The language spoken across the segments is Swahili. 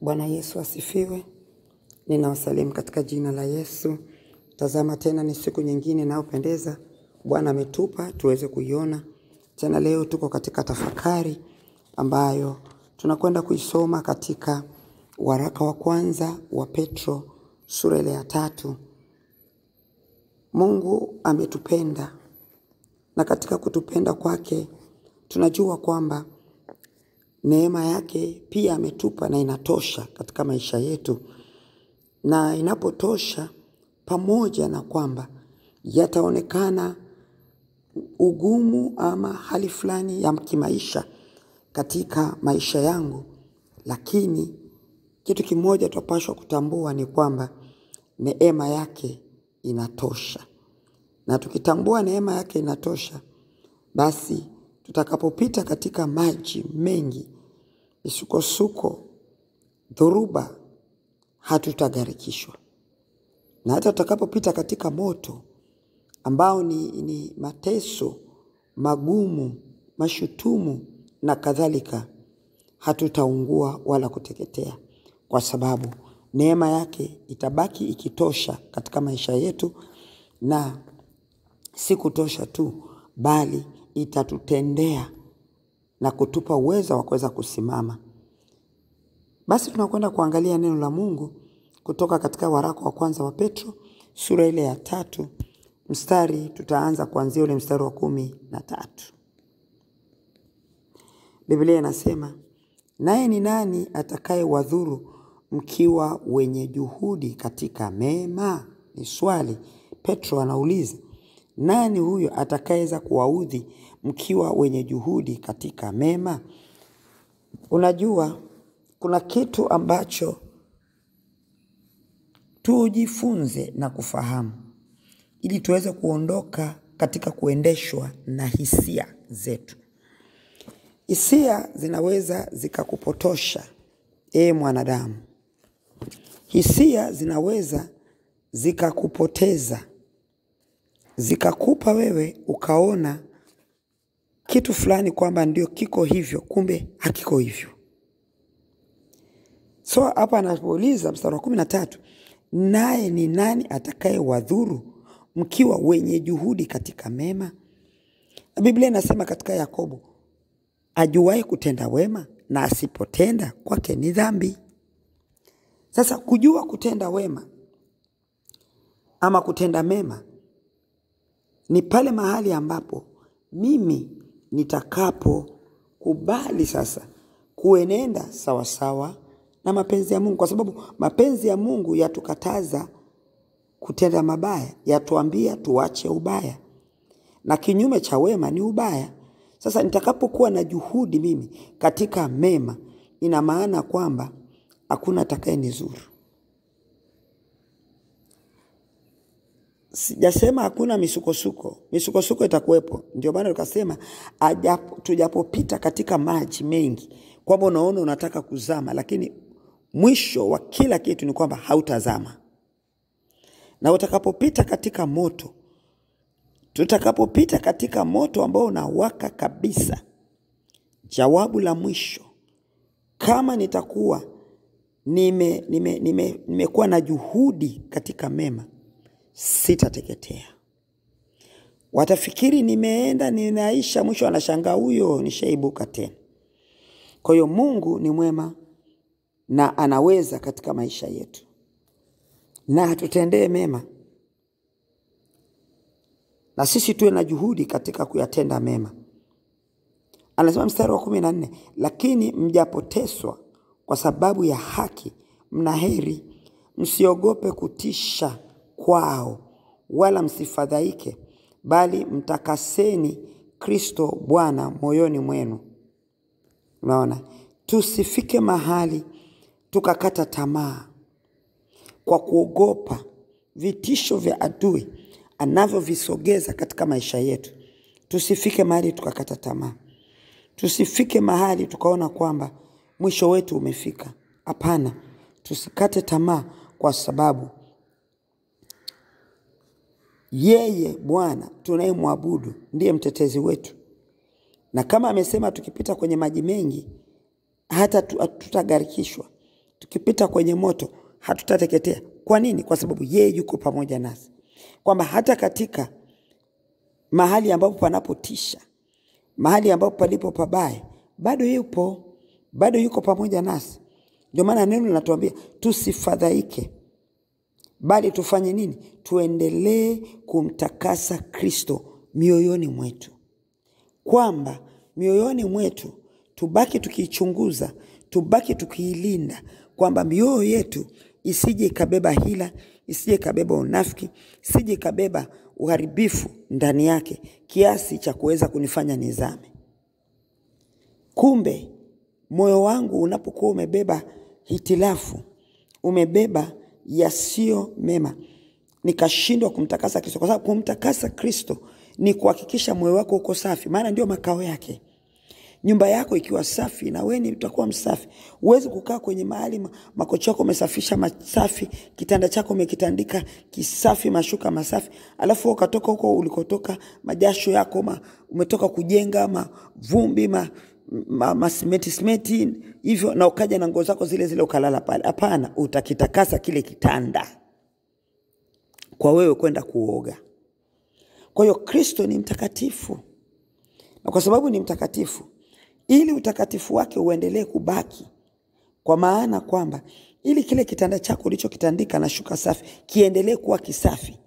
Bwana Yesu asifiwe. Ninawasalimu katika jina la Yesu. Tazama tena ni siku nyingine inayopendeza Bwana ametupa tuweze kuiona tena. Leo tuko katika tafakari ambayo tunakwenda kuisoma katika waraka wa kwanza wa Petro sura ile ya tatu. Mungu ametupenda na katika kutupenda kwake tunajua kwamba neema yake pia ametupa na inatosha katika maisha yetu, na inapotosha, pamoja na kwamba yataonekana ugumu ama hali fulani ya kimaisha katika maisha yangu, lakini kitu kimoja tunapaswa kutambua ni kwamba neema yake inatosha, na tukitambua neema yake inatosha, basi tutakapopita katika maji mengi, misukosuko, dhoruba, hatutagharikishwa. Na hata tutakapopita katika moto ambao ni, ni mateso magumu, mashutumu na kadhalika, hatutaungua wala kuteketea, kwa sababu neema yake itabaki ikitosha katika maisha yetu, na si kutosha tu, bali itatutendea na kutupa uwezo wa kuweza kusimama. Basi tunakwenda kuangalia neno la Mungu kutoka katika waraka wa kwanza wa Petro sura ile ya tatu mstari, tutaanza kuanzia ule mstari wa kumi na tatu. Biblia inasema, naye ni nani atakaye wadhuru mkiwa wenye juhudi katika mema? Ni swali Petro anauliza. Nani huyo atakayeweza kuwaudhi mkiwa wenye juhudi katika mema? Unajua, kuna kitu ambacho tujifunze na kufahamu ili tuweze kuondoka katika kuendeshwa na hisia zetu. Hisia zinaweza zikakupotosha, ee mwanadamu. Hisia zinaweza zikakupoteza, zikakupa wewe ukaona kitu fulani kwamba ndio kiko hivyo, kumbe hakiko hivyo. So hapa anapouliza mstari wa kumi na tatu, naye ni nani atakaye wadhuru mkiwa wenye juhudi katika mema? Na Biblia inasema katika Yakobo, ajuaye kutenda wema na asipotenda kwake ni dhambi. Sasa kujua kutenda wema ama kutenda mema ni pale mahali ambapo mimi nitakapokubali sasa kuenenda sawasawa na mapenzi ya Mungu, kwa sababu mapenzi ya Mungu yatukataza kutenda mabaya, yatuambia tuache ubaya, na kinyume cha wema ni ubaya. Sasa nitakapokuwa na juhudi mimi katika mema, ina maana kwamba hakuna atakaye nizuru. Sijasema hakuna misukosuko, misukosuko itakuwepo. Ndio maana tukasema tujapopita katika maji mengi, kwamba unaona unataka kuzama, lakini mwisho wa kila kitu ni kwamba hautazama. Na utakapopita katika moto, tutakapopita katika moto ambao unawaka kabisa, jawabu la mwisho, kama nitakuwa nime, nime, nime, nimekuwa na juhudi katika mema, sitateketea. Watafikiri nimeenda ninaisha, mwisho anashangaa huyo nishaibuka tena. Kwa hiyo Mungu ni mwema na anaweza katika maisha yetu, na hatutendee mema, na sisi tuwe na juhudi katika kuyatenda mema. Anasema mstari wa kumi na nne, lakini mjapoteswa kwa sababu ya haki, mna heri, msiogope kutisha kwao, wala msifadhaike, bali mtakaseni Kristo Bwana moyoni mwenu. Unaona, tusifike mahali tukakata tamaa kwa kuogopa vitisho vya adui anavyovisogeza katika maisha yetu. Tusifike mahali tukakata tamaa, tusifike mahali tukaona kwamba mwisho wetu umefika. Hapana, tusikate tamaa, kwa sababu yeye Bwana tunayemwabudu ndiye mtetezi wetu, na kama amesema tukipita kwenye maji mengi hata tutagarikishwa tukipita kwenye moto hatutateketea. Kwa nini? Kwa sababu yeye yuko pamoja nasi, kwamba hata katika mahali ambapo panapotisha, mahali ambapo palipo pabaya, bado yupo, bado yuko pamoja nasi. Ndio maana neno linatuambia tusifadhaike, bali tufanye nini? Tuendelee kumtakasa Kristo mioyoni mwetu, kwamba mioyoni mwetu tubaki tukiichunguza, tubaki tukiilinda, kwamba mioyo yetu isije ikabeba hila, isije ikabeba unafiki, isije ikabeba uharibifu ndani yake kiasi cha kuweza kunifanya nizame. Kumbe moyo wangu unapokuwa umebeba hitilafu, umebeba yasiyo mema, nikashindwa kumtakasa Kristo, kwa sababu kumtakasa Kristo ni kuhakikisha moyo wako uko safi, maana ndio makao yake. Nyumba yako ikiwa safi na wewe utakuwa msafi. uwezi kukaa kwenye mahali ma- makochi yako umesafisha masafi, kitanda chako umekitandika kisafi, mashuka masafi, alafu ukatoka huko ulikotoka, majasho yako ma, umetoka kujenga mavumbi ma, vumbi, ma simeti simeti hivyo, na ukaja na nguo zako zile zile ukalala pale. Hapana, utakitakasa kile kitanda kwa wewe kwenda kuoga. Kwa hiyo Kristo ni mtakatifu, na kwa sababu ni mtakatifu, ili utakatifu wake uendelee kubaki, kwa maana kwamba ili kile kitanda chako ulichokitandika na shuka safi kiendelee kuwa kisafi,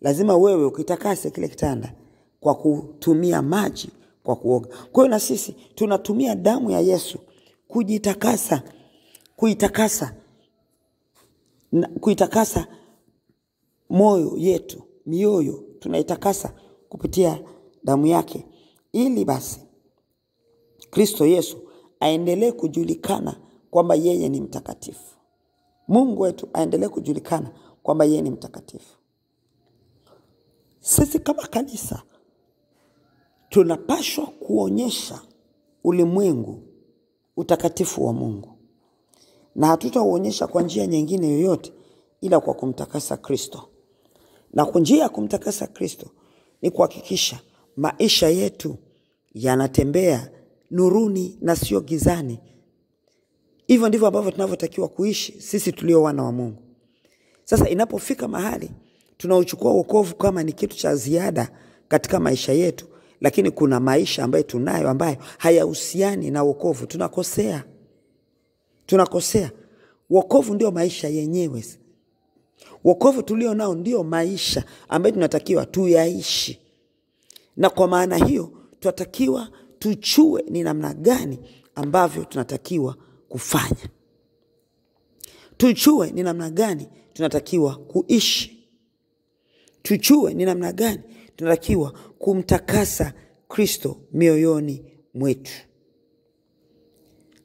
lazima wewe ukitakase kile kitanda kwa kutumia maji, kwa kuoga. Kwa hiyo na sisi tunatumia damu ya Yesu kujitakasa, kuitakasa, kuitakasa moyo yetu, mioyo tunaitakasa kupitia damu yake, ili basi Kristo Yesu aendelee kujulikana kwamba yeye ni mtakatifu. Mungu wetu aendelee kujulikana kwamba yeye ni mtakatifu. Sisi kama kanisa tunapashwa kuonyesha ulimwengu utakatifu wa Mungu, na hatutauonyesha kwa njia nyingine yoyote ila kwa kumtakasa Kristo. Na kwa njia ya kumtakasa Kristo ni kuhakikisha maisha yetu yanatembea nuruni na sio gizani. Hivyo ndivyo ambavyo tunavyotakiwa kuishi sisi tulio wana wa Mungu. Sasa inapofika mahali tunauchukua wokovu kama ni kitu cha ziada katika maisha yetu, lakini kuna maisha ambayo tunayo ambayo hayahusiani na wokovu, tunakosea, tunakosea. Wokovu ndio maisha yenyewe. Wokovu tulio nao ndio maisha ambayo tunatakiwa tuyaishi, na kwa maana hiyo tunatakiwa tuchue ni namna gani ambavyo tunatakiwa kufanya, tuchue ni namna gani tunatakiwa kuishi, tuchue ni namna gani tunatakiwa kumtakasa Kristo mioyoni mwetu.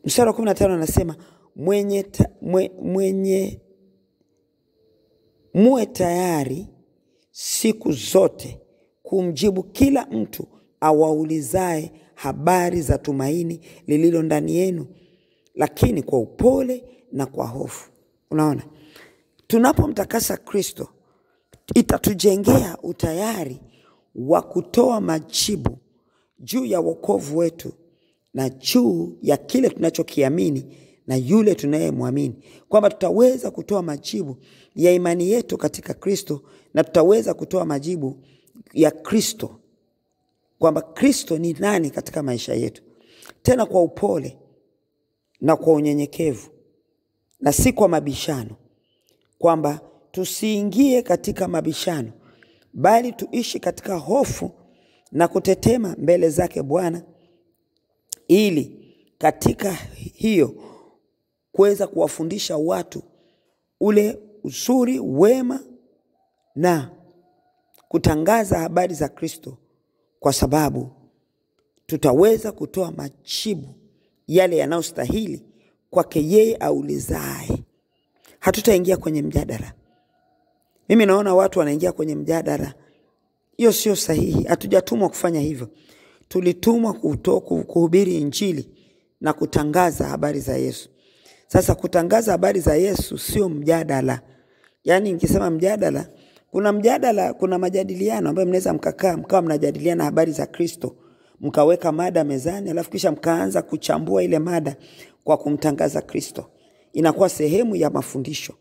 Mstari wa kumi na tano anasema mwenye, ta, mwe, mwenye muwe tayari siku zote kumjibu kila mtu awaulizaye habari za tumaini lililo ndani yenu, lakini kwa upole na kwa hofu. Unaona, tunapomtakasa Kristo itatujengea utayari wa kutoa majibu juu ya wokovu wetu na juu ya kile tunachokiamini na yule tunayemwamini, kwamba tutaweza kutoa majibu ya imani yetu katika Kristo na tutaweza kutoa majibu ya Kristo, kwamba Kristo ni nani katika maisha yetu, tena kwa upole na kwa unyenyekevu na si kwa mabishano, kwamba tusiingie katika mabishano, bali tuishi katika hofu na kutetema mbele zake Bwana, ili katika hiyo kuweza kuwafundisha watu ule uzuri, wema na kutangaza habari za Kristo, kwa sababu tutaweza kutoa majibu yale yanayostahili kwake yeye aulizaye. Hatutaingia kwenye mjadala. Mimi naona watu wanaingia kwenye mjadala, hiyo sio sahihi. Hatujatumwa kufanya hivyo. Tulitumwa kuhubiri Injili na kutangaza habari za Yesu. Sasa kutangaza habari za Yesu sio mjadala. Yaani nikisema mjadala, kuna mjadala, kuna majadiliano ambayo mnaweza mkakaa mkawa mnajadiliana habari za Kristo, mkaweka mada mezani, alafu kisha mkaanza kuchambua ile mada kwa kumtangaza Kristo. inakuwa sehemu ya mafundisho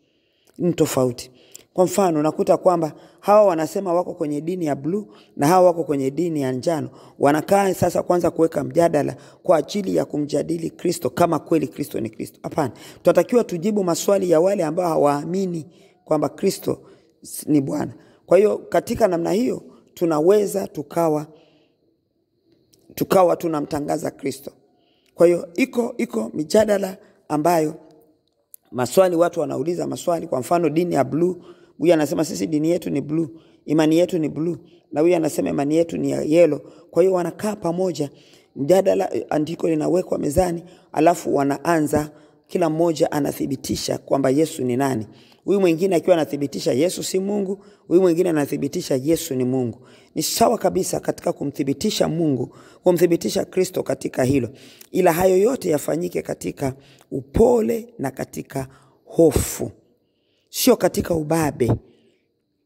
ni tofauti. Kwa mfano, unakuta kwamba hawa wanasema wako kwenye dini ya bluu na hawa wako kwenye dini ya njano. Wanakaa sasa kwanza kuweka mjadala kwa ajili ya kumjadili Kristo kama kweli Kristo ni Kristo. Hapana, tunatakiwa tujibu maswali ya wale ambao hawaamini kwamba Kristo ni Bwana. Kwa hiyo katika namna hiyo tunaweza tukawa tukawa tunamtangaza Kristo. Kwa hiyo iko iko mijadala ambayo maswali watu wanauliza maswali. Kwa mfano dini ya bluu, huyu anasema sisi dini yetu ni blue, imani yetu ni blue, na huyu anasema imani yetu ni yellow. Kwa hiyo wanakaa pamoja, mjadala, andiko linawekwa mezani, alafu wanaanza, kila mmoja anathibitisha kwamba Yesu ni nani. Huyu mwingine akiwa anathibitisha Yesu si Mungu, huyu mwingine anathibitisha Yesu ni Mungu. Ni sawa kabisa katika kumthibitisha Mungu, kumthibitisha Kristo katika hilo, ila hayo yote yafanyike katika upole na katika hofu, sio katika ubabe.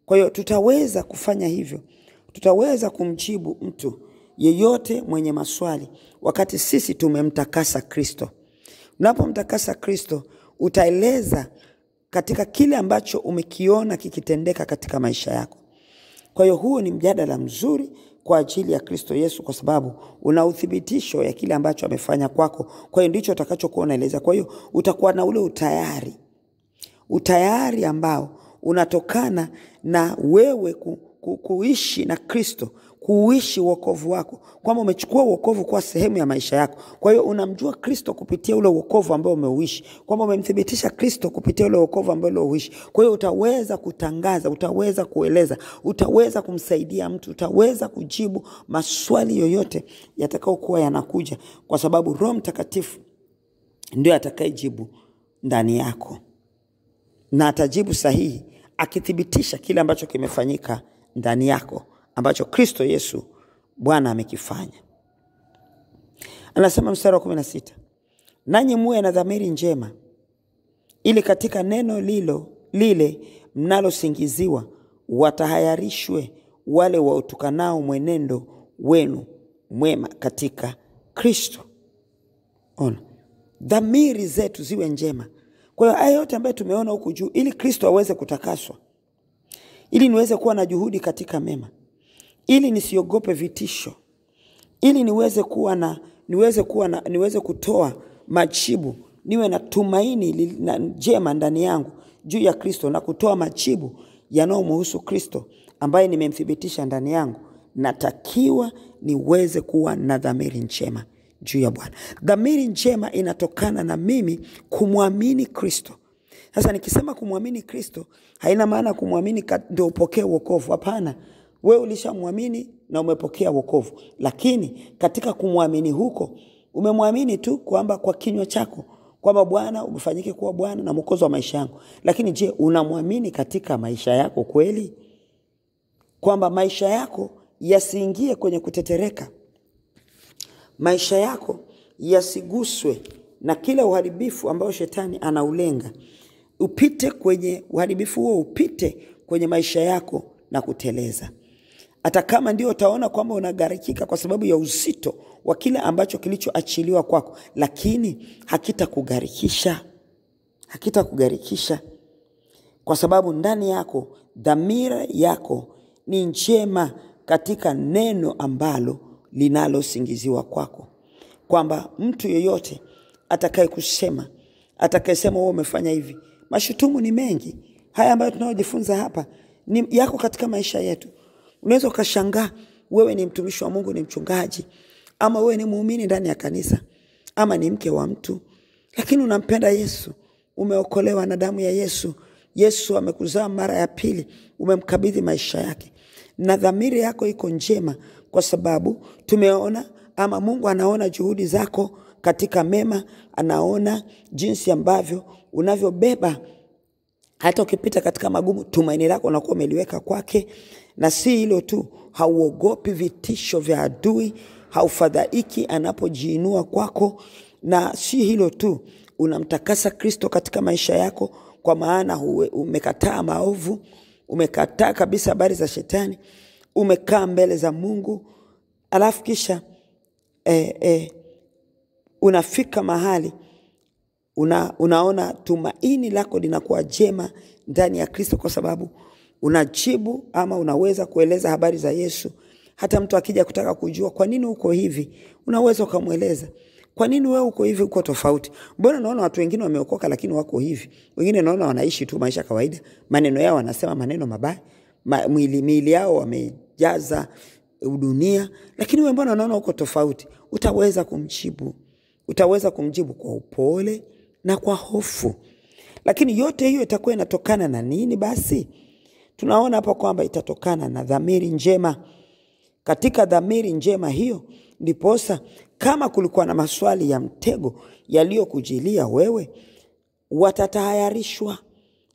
Kwa hiyo tutaweza kufanya hivyo, tutaweza kumjibu mtu yeyote mwenye maswali wakati sisi tumemtakasa Kristo. Unapomtakasa Kristo utaeleza katika kile ambacho umekiona kikitendeka katika maisha yako. Kwa hiyo huo ni mjadala mzuri kwa ajili ya Kristo Yesu, kwa sababu una uthibitisho ya kile ambacho amefanya kwako. Kwa hiyo ndicho utakachokuwa unaeleza. Kwa hiyo utakuwa na ule utayari, utayari ambao unatokana na wewe ku, ku, kuishi na Kristo, kuishi uokovu wako, kwamba umechukua uokovu kuwa sehemu ya maisha yako. Kwa hiyo unamjua Kristo kupitia ule uokovu ambao umeuishi, kwamba umemthibitisha Kristo kupitia ule uokovu ambao umeuishi. Kwa hiyo utaweza kutangaza, utaweza kueleza, utaweza kumsaidia mtu, utaweza kujibu maswali yoyote yatakayokuwa yanakuja, kwa sababu Roho Mtakatifu ndio atakayejibu ndani yako na atajibu sahihi akithibitisha kile ambacho kimefanyika ndani yako ambacho Kristo Yesu Bwana amekifanya. Anasema mstari wa kumi na sita, nanyi muwe na dhamiri njema, ili katika neno lilo lile mnalosingiziwa watahayarishwe wale wautukanao mwenendo wenu mwema katika Kristo. Ona, dhamiri zetu ziwe njema. Kwa hiyo haya yote ambayo tumeona huku juu, ili Kristo aweze kutakaswa, ili niweze kuwa na juhudi katika mema, ili nisiogope vitisho, ili niweze kuwa na niweze kuwa na niweze kutoa majibu, niwe na tumaini na njema ndani yangu juu ya Kristo na kutoa majibu yanayomhusu Kristo ambaye nimemthibitisha ndani yangu, natakiwa niweze kuwa na dhamiri njema juu ya Bwana. Dhamiri njema inatokana na mimi kumwamini Kristo. Sasa nikisema kumwamini Kristo haina maana kumwamini ndio upokee wokovu. Hapana, wewe ulishamwamini na umepokea wokovu, lakini katika kumwamini huko umemwamini tu kwamba kwa kinywa chako kwamba Bwana umefanyike kuwa Bwana na mwokozi wa maisha yangu, lakini je, unamwamini katika maisha yako kweli, kwamba maisha yako yasiingie kwenye kutetereka, maisha yako yasiguswe na kila uharibifu ambao shetani anaulenga, upite kwenye uharibifu huo, upite kwenye maisha yako na kuteleza. Hata kama ndio utaona kwamba unagarikika kwa sababu ya uzito wa kile ambacho kilichoachiliwa kwako, lakini hakitakugarikisha, hakitakugarikisha. Kwa sababu ndani yako dhamira yako ni njema katika neno ambalo linalosingiziwa kwako, kwamba mtu yeyote atakaye kusema atakayesema wewe umefanya hivi, mashutumu ni mengi. Haya ambayo tunayojifunza hapa ni yako katika maisha yetu. Unaweza ukashangaa wewe ni mtumishi wa Mungu, ni mchungaji, ama wewe ni muumini ndani ya kanisa, ama ni mke wa mtu, lakini unampenda Yesu, umeokolewa na damu ya Yesu. Yesu amekuzaa mara ya pili, umemkabidhi maisha yake, na dhamiri yako iko njema, kwa sababu tumeona ama Mungu anaona juhudi zako katika mema, anaona jinsi ambavyo unavyobeba. Hata ukipita katika magumu, tumaini lako unakuwa umeliweka kwake, na si hilo tu, hauogopi vitisho vya adui, haufadhaiki anapojiinua kwako, na si hilo tu, unamtakasa Kristo katika maisha yako, kwa maana umekataa maovu, umekataa kabisa habari za shetani, umekaa mbele za Mungu, alafu kisha eh, eh, unafika mahali una, unaona tumaini lako linakuwa jema ndani ya Kristo, kwa sababu unajibu ama unaweza kueleza habari za Yesu. Hata mtu akija kutaka kujua kwa nini uko hivi, unaweza ukamweleza kwa nini wewe uko hivi, uko tofauti. Mbona naona watu wengine wameokoka lakini wako hivi, wengine naona wanaishi tu maisha kawaida, maneno yao wanasema maneno mabaya, ma, mwili, miili yao wamejaza dunia, lakini wewe mbona unaona uko tofauti? Utaweza kumjibu, utaweza kumjibu kwa upole na kwa hofu. Lakini yote hiyo itakuwa inatokana na nini? Basi tunaona hapa kwamba itatokana na dhamiri njema. Katika dhamiri njema hiyo ndiposa, kama kulikuwa na maswali ya mtego yaliyokujilia wewe, watatayarishwa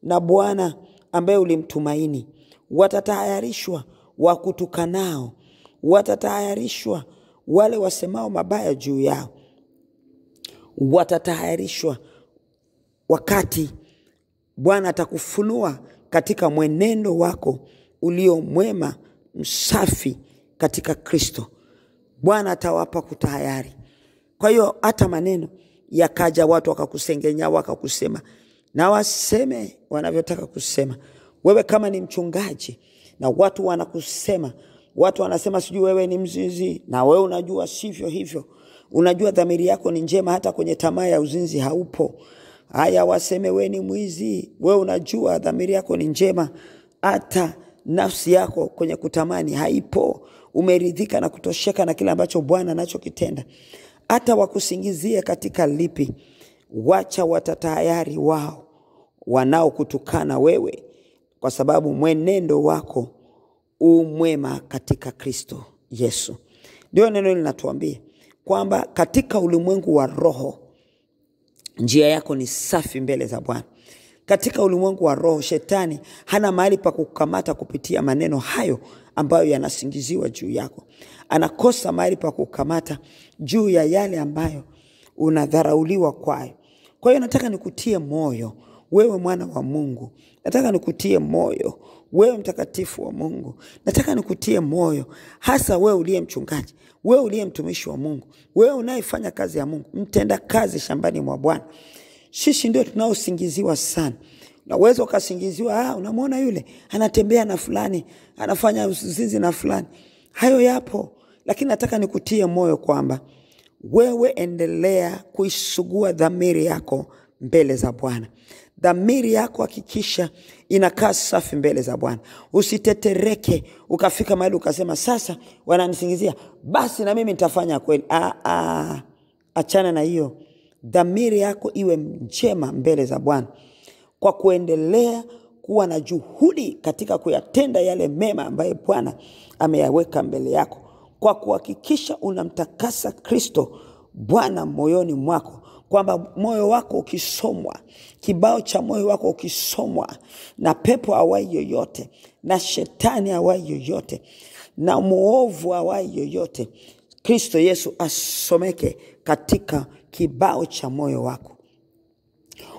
na Bwana ambaye ulimtumaini, watatahayarishwa wakutukanao, watatayarishwa wale wasemao mabaya juu yao, watatayarishwa wakati Bwana atakufunua katika mwenendo wako ulio mwema, msafi katika Kristo. Bwana atawapa kutayari. Kwa hiyo hata maneno yakaja, watu wakakusengenya, wakakusema, na waseme wanavyotaka kusema. Wewe kama ni mchungaji na watu wanakusema, watu wanasema sijui wewe ni mzinzi, na wewe unajua sivyo hivyo, unajua dhamiri yako ni njema, hata kwenye tamaa ya uzinzi haupo. Haya, waseme wewe ni mwizi, wewe unajua dhamiri yako ni njema, hata nafsi yako kwenye kutamani haipo. Umeridhika na kutosheka na kile ambacho Bwana anachokitenda. Hata wakusingizie katika lipi, wacha watatayari wao wanaokutukana wewe, kwa sababu mwenendo wako umwema katika Kristo Yesu. Ndio neno linatuambia kwamba katika ulimwengu wa roho njia yako ni safi mbele za Bwana. Katika ulimwengu wa roho, shetani hana mahali pa kukamata kupitia maneno hayo ambayo yanasingiziwa juu yako. Anakosa mahali pa kukamata juu ya yale ambayo unadharauliwa kwayo. Kwa hiyo nataka nikutie moyo wewe mwana wa Mungu, nataka nikutie moyo wewe mtakatifu wa Mungu, nataka nikutie moyo hasa wewe uliye mchungaji, wewe uliye mtumishi wa Mungu, wewe unayefanya kazi ya Mungu, mtenda kazi shambani mwa Bwana. Sisi ndio tunaosingiziwa sana. Unaweza ukasingiziwa, ah, unamwona yule anatembea na fulani, anafanya uzinzi na fulani. Hayo yapo, lakini nataka nikutie moyo kwamba wewe endelea kuisugua dhamiri yako mbele za Bwana. Dhamiri yako hakikisha inakaa safi mbele za Bwana. Usitetereke ukafika mahali ukasema, sasa wananisingizia, basi na mimi nitafanya kweli. Ah, ah, achana na hiyo. Dhamiri yako iwe njema mbele za Bwana kwa kuendelea kuwa na juhudi katika kuyatenda yale mema ambayo Bwana ameyaweka mbele yako, kwa kuhakikisha unamtakasa Kristo Bwana moyoni mwako, kwamba moyo wako ukisomwa, kibao cha moyo wako ukisomwa na pepo awai yoyote na shetani awai yoyote na mwovu awai yoyote, Kristo Yesu asomeke katika kibao cha moyo wako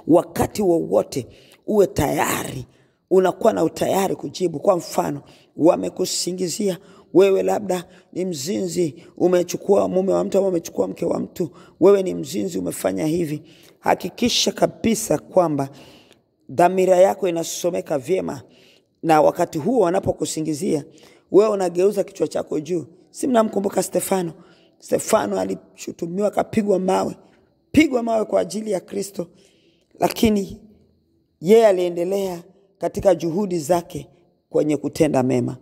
wakati wowote uwe tayari, unakuwa na utayari kujibu. Kwa mfano, wamekusingizia wewe labda ni mzinzi, umechukua mume wa mtu ama umechukua mke wa mtu, wewe ni mzinzi, umefanya hivi. Hakikisha kabisa kwamba dhamira yako inasomeka vyema, na wakati huo wanapokusingizia wewe unageuza kichwa chako juu. Si mnamkumbuka Stefano? Stefano alishutumiwa akapigwa mawe, pigwa mawe kwa ajili ya Kristo lakini yeye aliendelea katika juhudi zake kwenye kutenda mema,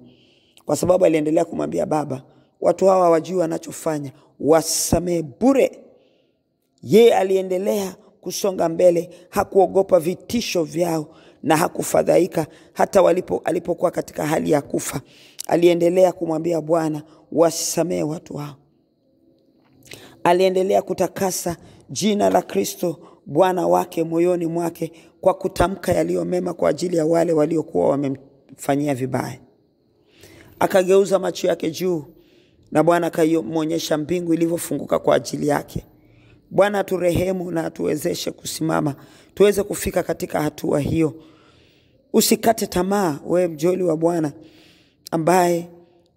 kwa sababu aliendelea kumwambia Baba, watu hawa hawajui wanachofanya, wasamee bure. Yeye aliendelea kusonga mbele, hakuogopa vitisho vyao na hakufadhaika. Hata walipo, alipokuwa katika hali ya kufa, aliendelea kumwambia Bwana, wasamee watu hao. Aliendelea kutakasa jina la Kristo Bwana wake moyoni mwake kwa kutamka yaliyo mema kwa ajili ya wale waliokuwa wamemfanyia vibaya. Akageuza macho yake juu, na Bwana akamwonyesha mbingu ilivyofunguka kwa ajili yake. Bwana aturehemu na atuwezeshe kusimama, tuweze kufika katika hatua hiyo. Usikate tamaa, wewe mjoli wa Bwana ambaye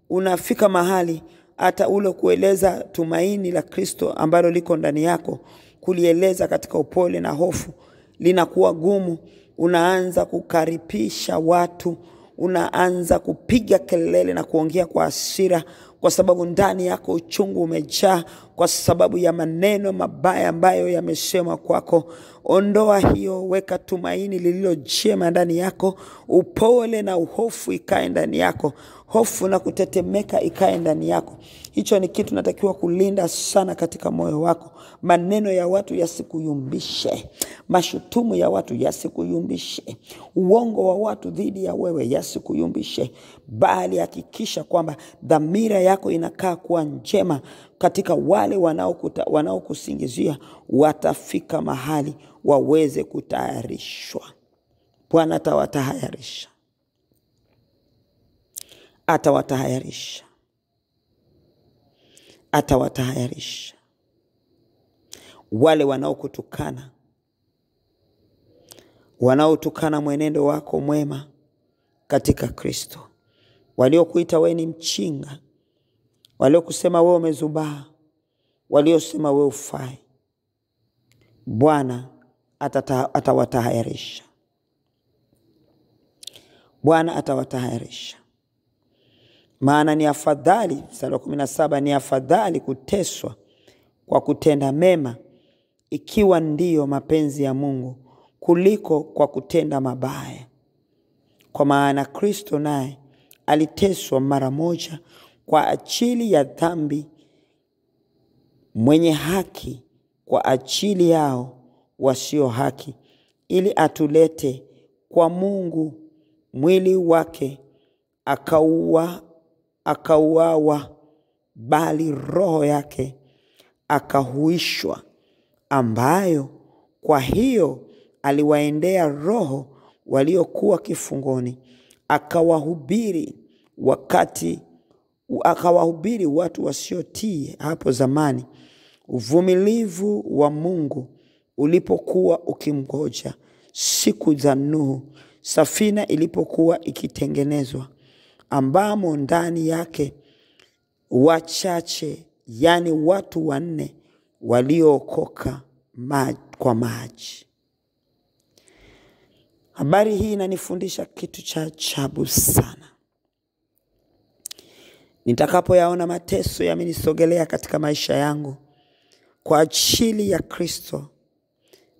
unafika mahali hata ule kueleza tumaini la Kristo ambalo liko ndani yako kulieleza katika upole na hofu linakuwa gumu. Unaanza kukaripisha watu, unaanza kupiga kelele na kuongea kwa hasira, kwa sababu ndani yako uchungu umejaa, kwa sababu ya maneno mabaya ambayo yamesemwa kwako. Ondoa hiyo, weka tumaini lililo jema ndani yako, upole na uhofu ikae ndani yako, hofu na kutetemeka ikae ndani yako. Hicho ni kitu natakiwa kulinda sana katika moyo wako. Maneno ya watu yasikuyumbishe, mashutumu ya watu yasikuyumbishe, uongo wa watu dhidi ya wewe yasikuyumbishe, bali hakikisha kwamba dhamira yako inakaa kuwa njema katika wale wanaokusingizia watafika mahali waweze kutayarishwa. Bwana atawatayarisha, atawatayarisha, atawatayarisha wale wanaokutukana, wanaotukana mwenendo wako mwema katika Kristo, waliokuita wewe ni mchinga, waliokusema wewe umezubaa, waliosema wewe ufai. Bwana atawatahayarisha. Bwana atawatahayarisha. Maana ni afadhali, mstari wa kumi na saba, ni afadhali kuteswa kwa kutenda mema, ikiwa ndiyo mapenzi ya Mungu, kuliko kwa kutenda mabaya. Kwa maana Kristo naye aliteswa mara moja kwa ajili ya dhambi, mwenye haki kwa ajili yao wasio haki, ili atulete kwa Mungu. Mwili wake akauwa akauawa, bali roho yake akahuishwa, ambayo kwa hiyo aliwaendea roho waliokuwa kifungoni, akawahubiri wakati akawahubiri watu wasiotii hapo zamani, uvumilivu wa Mungu ulipokuwa ukimgoja siku za Nuhu, safina ilipokuwa ikitengenezwa, ambamo ndani yake wachache, yani watu wanne waliookoka maj, kwa maji. Habari hii inanifundisha kitu cha ajabu sana. Nitakapoyaona mateso yamenisogelea katika maisha yangu kwa ajili ya Kristo,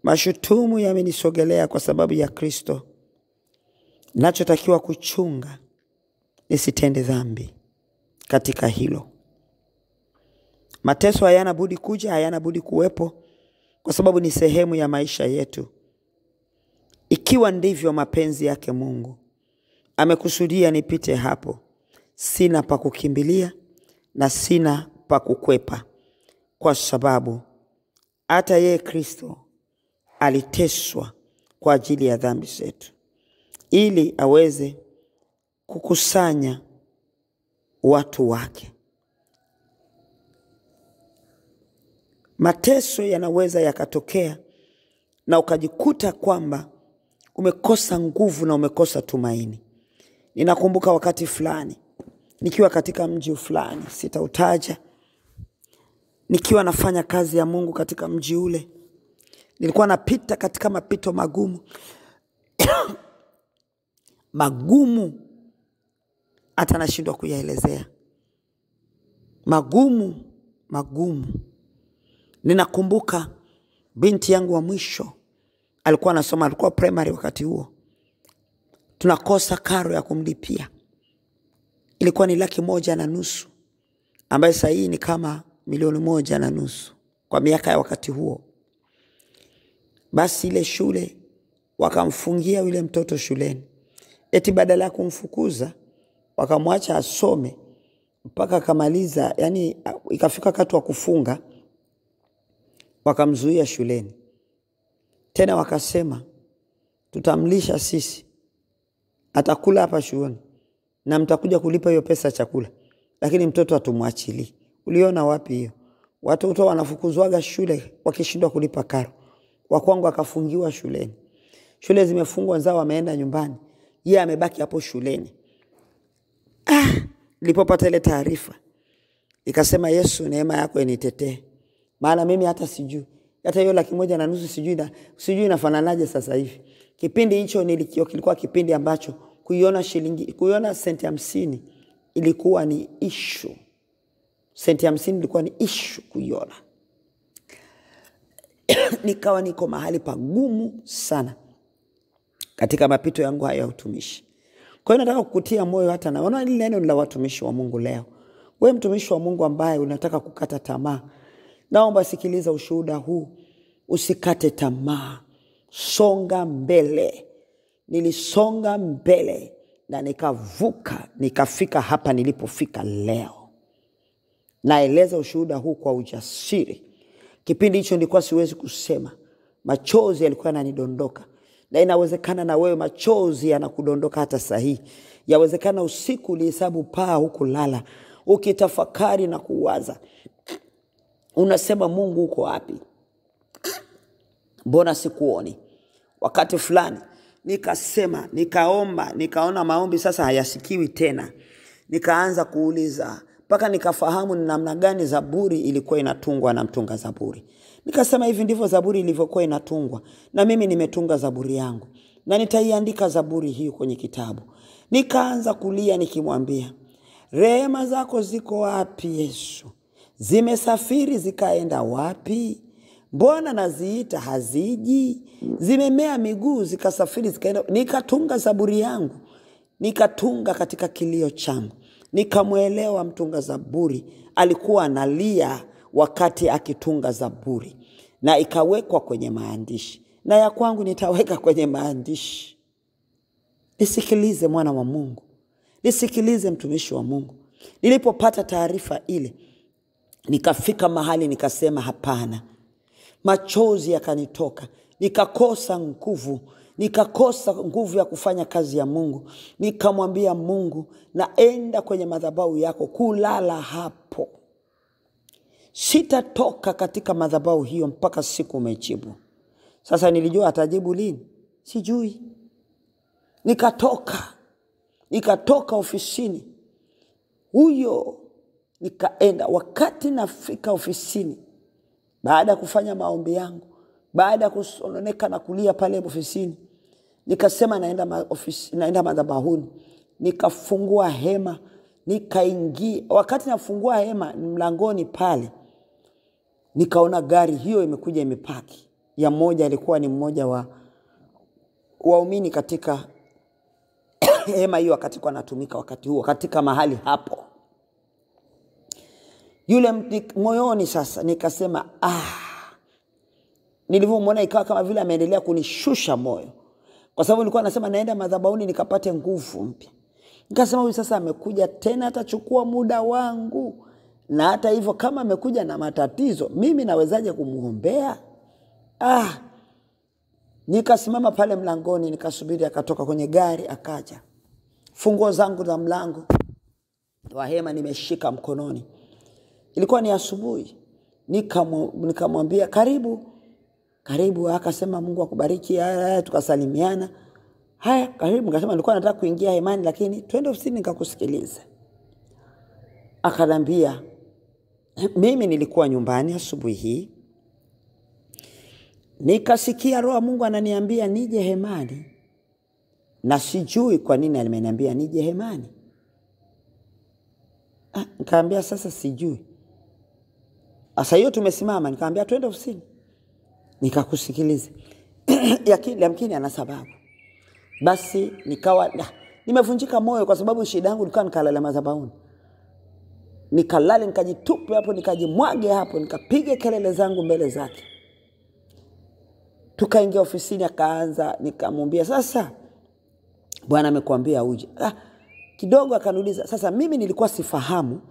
mashutumu yamenisogelea kwa sababu ya Kristo, nachotakiwa kuchunga nisitende dhambi katika hilo. Mateso hayana budi kuja, hayana budi kuwepo, kwa sababu ni sehemu ya maisha yetu. Ikiwa ndivyo mapenzi yake Mungu amekusudia nipite hapo, sina pa kukimbilia na sina pa kukwepa, kwa sababu hata yeye Kristo aliteswa kwa ajili ya dhambi zetu, ili aweze kukusanya watu wake. Mateso yanaweza yakatokea na ukajikuta kwamba umekosa nguvu na umekosa tumaini. Ninakumbuka wakati fulani nikiwa katika mji fulani, sitautaja, nikiwa nafanya kazi ya Mungu katika mji ule, nilikuwa napita katika mapito magumu magumu, hata nashindwa kuyaelezea, magumu magumu. Ninakumbuka binti yangu wa mwisho alikuwa anasoma, alikuwa primary wakati huo, tunakosa karo ya kumlipia, ilikuwa ni laki moja na nusu ambayo sasa hii ni kama milioni moja na nusu kwa miaka ya wakati huo. Basi ile shule wakamfungia yule mtoto shuleni, eti badala ya kumfukuza wakamwacha asome mpaka akamaliza, yani ikafika wakati wa kufunga wakamzuia shuleni tena, wakasema tutamlisha sisi, atakula hapa shuoni na mtakuja kulipa hiyo pesa chakula, lakini mtoto hatumwachilii. Uliona wapi hiyo? Watoto wanafukuzwaga shule wakishindwa kulipa karo. Wakwangu akafungiwa shuleni, shule zimefungwa, nzao wameenda nyumbani, yeye amebaki hapo shuleni. Ah, nilipopata ile taarifa ikasema, Yesu, neema yako initetee, maana mimi hata sijui hata hiyo laki moja na nusu sijui na, sijui inafananaje sasa hivi. Kipindi hicho nilikio kilikuwa kipindi ambacho kuiona shilingi kuiona senti hamsini ilikuwa ni ishu. Senti hamsini ilikuwa ni ishu kuiona. Nikawa niko mahali pagumu sana katika mapito yangu haya ya utumishi. Kwa hiyo nataka kukutia moyo hata naona hili neno ni la watumishi wa Mungu leo. We mtumishi wa Mungu ambaye unataka kukata tamaa, naomba sikiliza ushuhuda huu, usikate tamaa, songa mbele. Nilisonga mbele na nikavuka, nikafika hapa nilipofika leo. Naeleza ushuhuda huu kwa ujasiri. Kipindi hicho nilikuwa siwezi kusema, machozi yalikuwa yananidondoka, na inawezekana na wewe machozi yanakudondoka hata sahihi. Yawezekana usiku ulihesabu paa huku lala, ukitafakari na kuwaza, unasema Mungu uko wapi? Mbona sikuoni? Wakati fulani nikasema, nikaomba, nikaona maombi sasa hayasikiwi tena, nikaanza kuuliza mpaka nikafahamu ni namna gani Zaburi ilikuwa inatungwa na mtunga Zaburi. Nikasema hivi ndivyo Zaburi ilivyokuwa inatungwa, na mimi nimetunga Zaburi yangu na nitaiandika Zaburi hii kwenye kitabu. Nikaanza kulia nikimwambia, rehema zako ziko wapi Yesu? Zimesafiri zikaenda wapi? Mbona naziita haziji? Zimemea miguu zikasafiri zikaenda. Nikatunga Zaburi yangu, nikatunga katika kilio changu nikamwelewa mtunga Zaburi alikuwa analia wakati akitunga Zaburi, na ikawekwa kwenye maandishi, na ya kwangu nitaweka kwenye maandishi. Nisikilize mwana wa Mungu, nisikilize mtumishi wa Mungu. Nilipopata taarifa ile, nikafika mahali nikasema hapana, machozi yakanitoka, nikakosa nguvu. Nikakosa nguvu ya kufanya kazi ya Mungu. Nikamwambia Mungu, naenda kwenye madhabahu yako kulala hapo, sitatoka katika madhabahu hiyo mpaka siku umejibu. Sasa nilijua atajibu lini, sijui. Nikatoka, nikatoka ofisini. Huyo, nikaenda. Wakati nafika ofisini, baada ya kufanya maombi yangu baada ya kusononeka na kulia pale ofisini, nikasema naenda, ofisi, naenda madhabahuni. Nikafungua hema nikaingia. Wakati nafungua hema mlangoni pale, nikaona gari hiyo imekuja imepaki, ya mmoja alikuwa ni mmoja wa waumini katika hema hiyo, wakati kwa natumika wakati huo katika mahali hapo. Yule moyoni sasa nikasema ah, nilivyomwona ikawa kama vile ameendelea kunishusha moyo, kwa sababu nilikuwa nasema naenda madhabauni nikapate nguvu mpya. Nikasema huyu sasa amekuja tena, atachukua muda wangu, na hata hivyo kama amekuja na matatizo, mimi nawezaje kumwombea? Ah, nikasimama pale mlangoni nikasubiri, akatoka kwenye gari akaja, funguo zangu za mlango wa hema nimeshika mkononi. Ilikuwa ni asubuhi, nikamwambia karibu karibu. Akasema Mungu akubariki. Tukasalimiana. Haya, karibu. Nikasema nilikuwa nataka kuingia hemani, lakini twende ofisini nikakusikiliza Akanambia mimi nilikuwa nyumbani asubuhi hii, nikasikia Roho Mungu ananiambia nije hemani, na sijui kwa nini alimeniambia nije hemani. Ah, nikaambia sasa sijui. Sasa hiyo tumesimama, nikamwambia twende ofisini nikakusikiliza yamkini ana sababu. Basi nikawa nah, nimevunjika moyo, kwa sababu shida yangu nilikuwa nikalala madhabahuni, nikalale nikajitupe hapo, nikajimwage hapo, nikapiga kelele zangu mbele zake. Tukaingia ofisini, akaanza, nikamwambia sasa, Bwana amekuambia uje. Ah, kidogo akaniuliza sasa, mimi nilikuwa sifahamu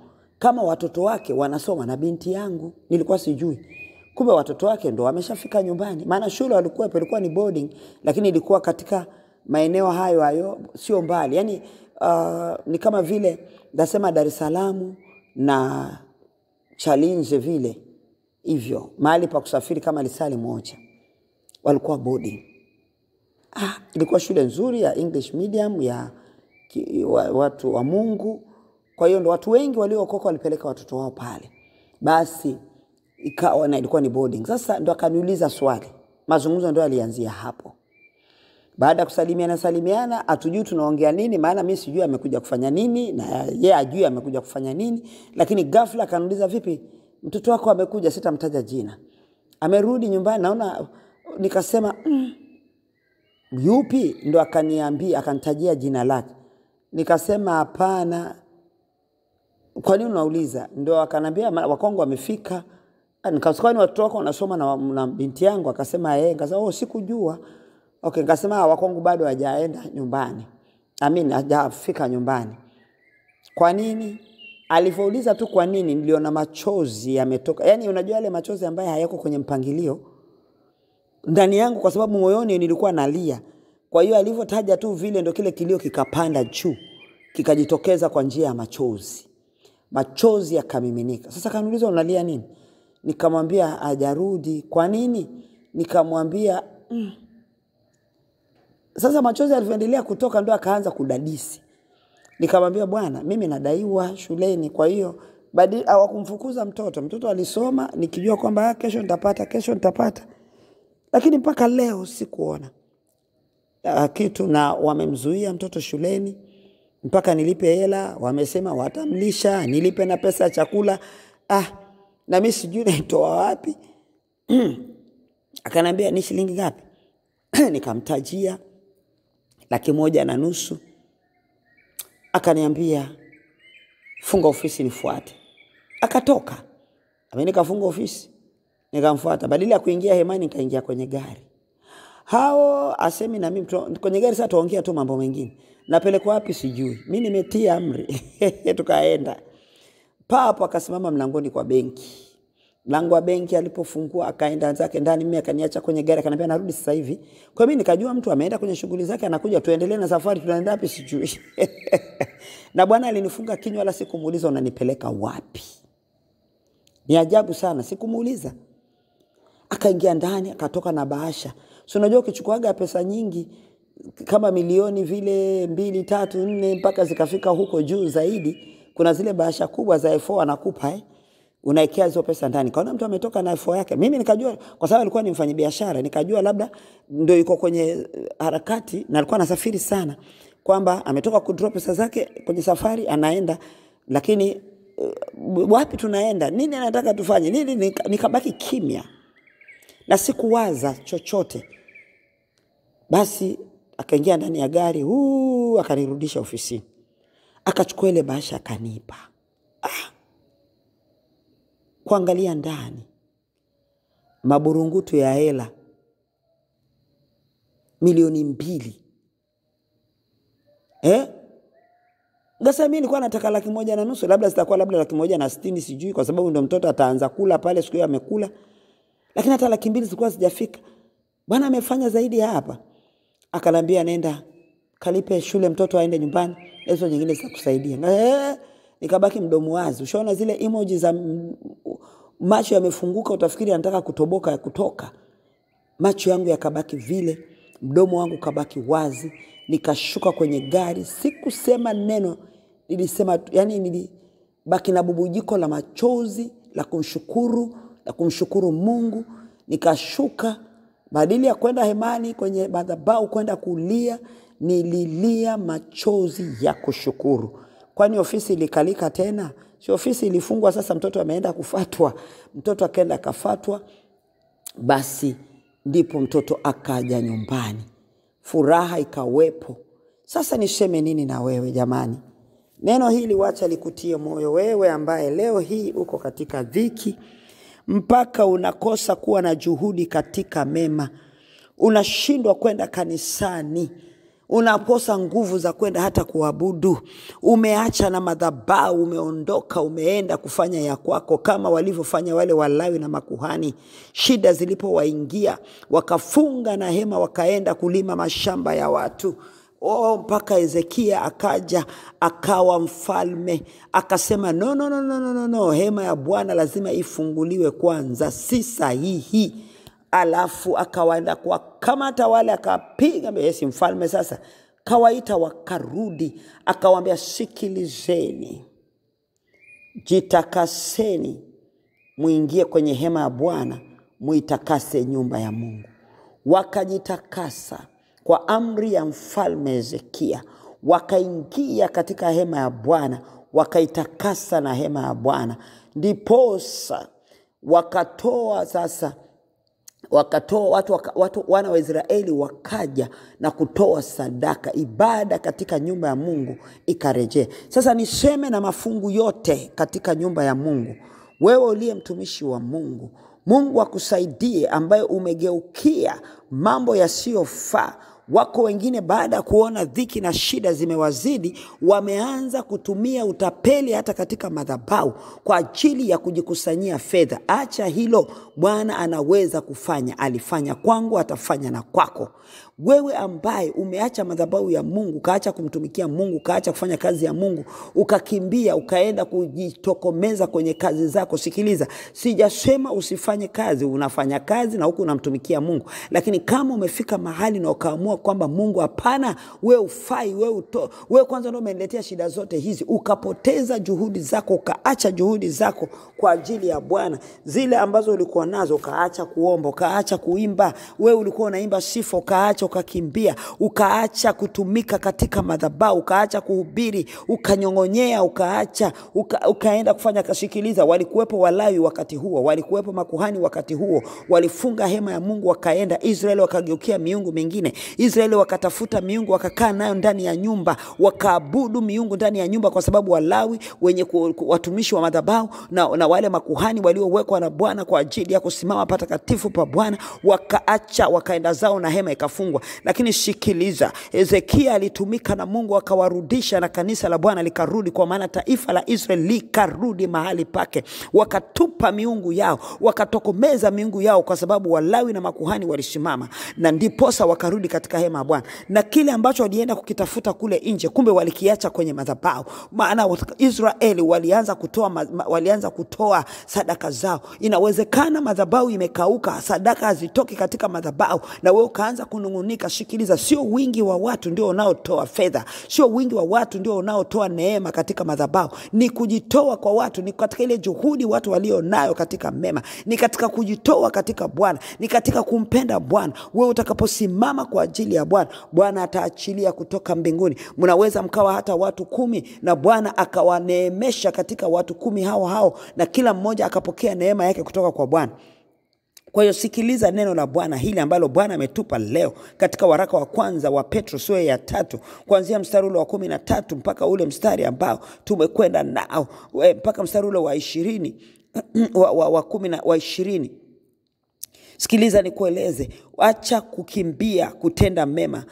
kama watoto wake wanasoma na binti yangu, nilikuwa sijui kumbe watoto wake ndo wameshafika nyumbani, maana shule walikuwa ilikuwa ni boarding, lakini ilikuwa katika maeneo hayo hayo, sio mbali. Yani uh, ni kama vile nasema Dar es Salaam na Chalinze vile hivyo, mahali pa kusafiri kama lisali moja, walikuwa boarding. Ah, ilikuwa shule nzuri ya English medium ya ki, wa, watu wa Mungu. Kwa hiyo ndo watu wengi waliookoka walipeleka watoto wao pale. Basi ikawa na ilikuwa ni boarding. Sasa ndo akaniuliza swali, mazungumzo ndo alianzia hapo. Baada ya kusalimiana salimiana, hatujui tunaongea nini, maana mi sijui amekuja kufanya nini na yeye ajui amekuja kufanya nini, lakini ghafla akaniuliza, vipi, mtoto wako amekuja, sitamtaja jina, amerudi nyumbani, naona nikasema mm, yupi? Ndo akaniambia akanitajia jina lake, nikasema hapana. Kwa nini unauliza? Ndio akanambia Wakongo wamefika. Nikasema kwani watoto wako wanasoma na, na binti yangu? Akasema eh. Nikasema oh, sikujua. Okay, nikasema Wakongo bado hajaenda nyumbani, amin, hajafika nyumbani. Kwa nini? Alivyouliza tu kwa nini, niliona machozi yametoka. Yani unajua yale machozi ambayo hayako kwenye mpangilio ndani yangu, kwa sababu moyoni nilikuwa nalia. Kwa hiyo alivyotaja tu vile, ndo kile kilio kikapanda juu, kikajitokeza kwa njia ya machozi, machozi yakamiminika. Sasa kaniuliza unalia nini? Nikamwambia hajarudi. Kwa nini? Nikamwambia mm. Sasa machozi alivyoendelea kutoka ndo akaanza kudadisi. Nikamwambia bwana, mimi nadaiwa shuleni, kwa hiyo hawakumfukuza mtoto. Mtoto alisoma nikijua kwamba ah, kesho nitapata, kesho nitapata, lakini mpaka leo sikuona ah, kitu, na wamemzuia mtoto shuleni mpaka nilipe hela. Wamesema watamlisha, nilipe na pesa ya chakula. Ah, na mimi sijui naitoa wapi. Akanambia ni shilingi ngapi? Nikamtajia laki moja na nusu. Akaniambia funga ofisi nifuate. Akatoka ami, nikafunga ofisi nikamfuata. Badala ya kuingia hemani, nikaingia kwenye gari. Hao asemi na mimi kwenye gari. Sasa tuongea tu mambo mengine, napelekwa wapi sijui, mi nimetia amri tukaenda papo. Akasimama mlangoni kwa benki mlango wa benki alipofungua, akaenda zake ndani, mimi akaniacha kwenye gari, akaniambia narudi sasa hivi. Kwa mimi nikajua mtu ameenda kwenye shughuli zake, anakuja, tuendelee na safari. Tunaenda wapi sijui na bwana alinifunga kinywa, wala sikumuuliza unanipeleka wapi. Ni ajabu sana, sikumuuliza. Akaingia ndani, akatoka na bahasha. Si unajua ukichukuaga pesa nyingi kama milioni vile mbili tatu nne mpaka zikafika huko juu zaidi, kuna zile bahasha kubwa za F4 anakupa eh? unaekea hizo pesa ndani. Kaona mtu ametoka na F4 yake. Mimi nikajua kwa sababu alikuwa ni mfanyabiashara, nikajua labda ndio yuko kwenye harakati na alikuwa anasafiri sana, kwamba ametoka kudrop pesa zake kwenye safari anaenda, lakini uh, wapi tunaenda, nini anataka tufanye nini? Nika, nikabaki kimya na sikuwaza chochote. Basi akaingia ndani ya gari huu, akanirudisha ofisini, akachukua ile bahasha akanipa. Ah! Kuangalia ndani. Maburungutu ya hela. Milioni mbili. Eh? Gasa mi nilikuwa nataka laki moja na nusu, labda zitakuwa labda laki moja na sitini, sijui, kwa sababu ndo mtoto ataanza kula pale, siku hiyo amekula, lakini hata laki mbili zilikuwa zijafika. Bwana amefanya zaidi ya hapa. Akanambia nenda kalipe shule mtoto aende nyumbani, hizo nyingine zitakusaidia. Nikabaki mdomo wazi. Ushaona zile emoji za macho yamefunguka, utafikiri anataka kutoboka ya kutoka. Macho yangu yakabaki vile, mdomo wangu kabaki wazi. Nikashuka kwenye gari, sikusema neno, nilisema yani, nilibaki na bubujiko la machozi la kumshukuru la kumshukuru Mungu. Nikashuka, badili ya kwenda hemani kwenye madhabahu kwenda kulia, nililia machozi ya kushukuru. Kwani ofisi ilikalika tena? Si ofisi ilifungwa? Sasa mtoto ameenda kufatwa, mtoto akaenda akafatwa. Basi ndipo mtoto akaja nyumbani, furaha ikawepo. Sasa niseme nini na wewe jamani? Neno hili wacha likutie moyo wewe ambaye leo hii uko katika dhiki, mpaka unakosa kuwa na juhudi katika mema, unashindwa kwenda kanisani unakosa nguvu za kwenda hata kuabudu. Umeacha na madhabahu, umeondoka, umeenda kufanya ya kwako, kama walivyofanya wale Walawi na makuhani. Shida zilipowaingia wakafunga na hema, wakaenda kulima mashamba ya watu. Oh, mpaka Hezekia akaja akawa mfalme akasema, no, no, no, no, no, no, no. Hema ya Bwana lazima ifunguliwe kwanza, si sahihi alafu akawaenda kwa kuwakamata wale, akapiga Yesi mfalme. Sasa kawaita, wakarudi, akawaambia sikilizeni, jitakaseni, muingie kwenye hema ya Bwana, muitakase nyumba ya Mungu. Wakajitakasa kwa amri ya mfalme Hezekia, wakaingia katika hema ya Bwana, wakaitakasa na hema ya Bwana, ndiposa wakatoa sasa wakatoa watu, watu wana wa Israeli wakaja na kutoa sadaka, ibada katika nyumba ya Mungu ikarejea. Sasa niseme na mafungu yote katika nyumba ya Mungu, wewe uliye mtumishi wa Mungu, Mungu akusaidie, ambaye umegeukia mambo yasiyofaa wako wengine baada ya kuona dhiki na shida zimewazidi, wameanza kutumia utapeli hata katika madhabahu kwa ajili ya kujikusanyia fedha. Acha hilo, Bwana anaweza kufanya. Alifanya kwangu, atafanya na kwako. Wewe ambaye umeacha madhabahu ya Mungu, ukaacha kumtumikia Mungu, ukaacha kufanya kazi ya Mungu, ukakimbia ukaenda kujitokomeza kwenye kazi zako, sikiliza, sijasema usifanye kazi. Unafanya kazi na huku unamtumikia Mungu, lakini kama umefika mahali na ukaamua kwamba Mungu, hapana, we ufai, we uto, we kwanza ndo umeniletea shida zote hizi, ukapoteza juhudi zako, ukaacha juhudi zako kwa ajili ya Bwana, zile ambazo ulikuwa nazo, ukaacha kuomba, ukaacha kuimba, we ulikuwa unaimba sifa, ukaacha ukakimbia, ukaacha kutumika katika madhabahu, ukaacha kuhubiri, ukanyong'onyea, ukaacha uka, ukaenda kufanya kashikiliza. Walikuwepo Walawi wakati huo, walikuwepo makuhani wakati huo, walifunga hema ya Mungu, wakaenda Israeli, wakageukia miungu mingine. Israeli wakatafuta miungu, wakakaa nayo ndani ya nyumba, wakaabudu miungu ndani ya nyumba, kwa sababu Walawi wenye ku, ku, watumishi wa madhabahu na, na wale makuhani waliowekwa na Bwana kwa ajili ya kusimama patakatifu pa Bwana wakaacha, wakaenda zao na hema ikafungwa. Lakini shikiliza, Hezekia alitumika na Mungu akawarudisha, na kanisa la Bwana likarudi, kwa maana taifa la Israeli likarudi mahali pake. Wakatupa miungu yao, wakatokomeza miungu yao, kwa sababu Walawi na makuhani walisimama, na ndiposa wakarudi katika hema ya Bwana. Na kile ambacho walienda kukitafuta kule nje, kumbe walikiacha kwenye madhabahu. Maana Israeli walianza kutoa, walianza kutoa sadaka zao. Inawezekana madhabahu imekauka, sadaka hazitoki katika madhabahu, na wewe ukaanza kunung'unika. Sikiliza, sio wingi wa watu ndio unaotoa fedha, sio wingi wa watu ndio unaotoa neema katika madhabahu. Ni kujitoa kwa watu, ni katika ile juhudi watu walionayo katika mema, ni katika kujitoa katika Bwana, ni katika kumpenda Bwana. Wewe utakaposimama kwa ajili ya Bwana, Bwana ataachilia kutoka mbinguni. Mnaweza mkawa hata watu kumi na Bwana akawaneemesha katika watu kumi hao hao, na kila mmoja akapokea neema yake kutoka kwa Bwana. Kwa hiyo sikiliza neno la Bwana hili ambalo Bwana ametupa leo katika waraka wa kwanza wa Petro sura ya tatu kuanzia mstari ule wa kumi na tatu mpaka ule mstari ambao tumekwenda nao mpaka mstari ule wa ishirini wa, wa, wa kumi na wa ishirini. Sikiliza nikueleze, acha kukimbia kutenda mema.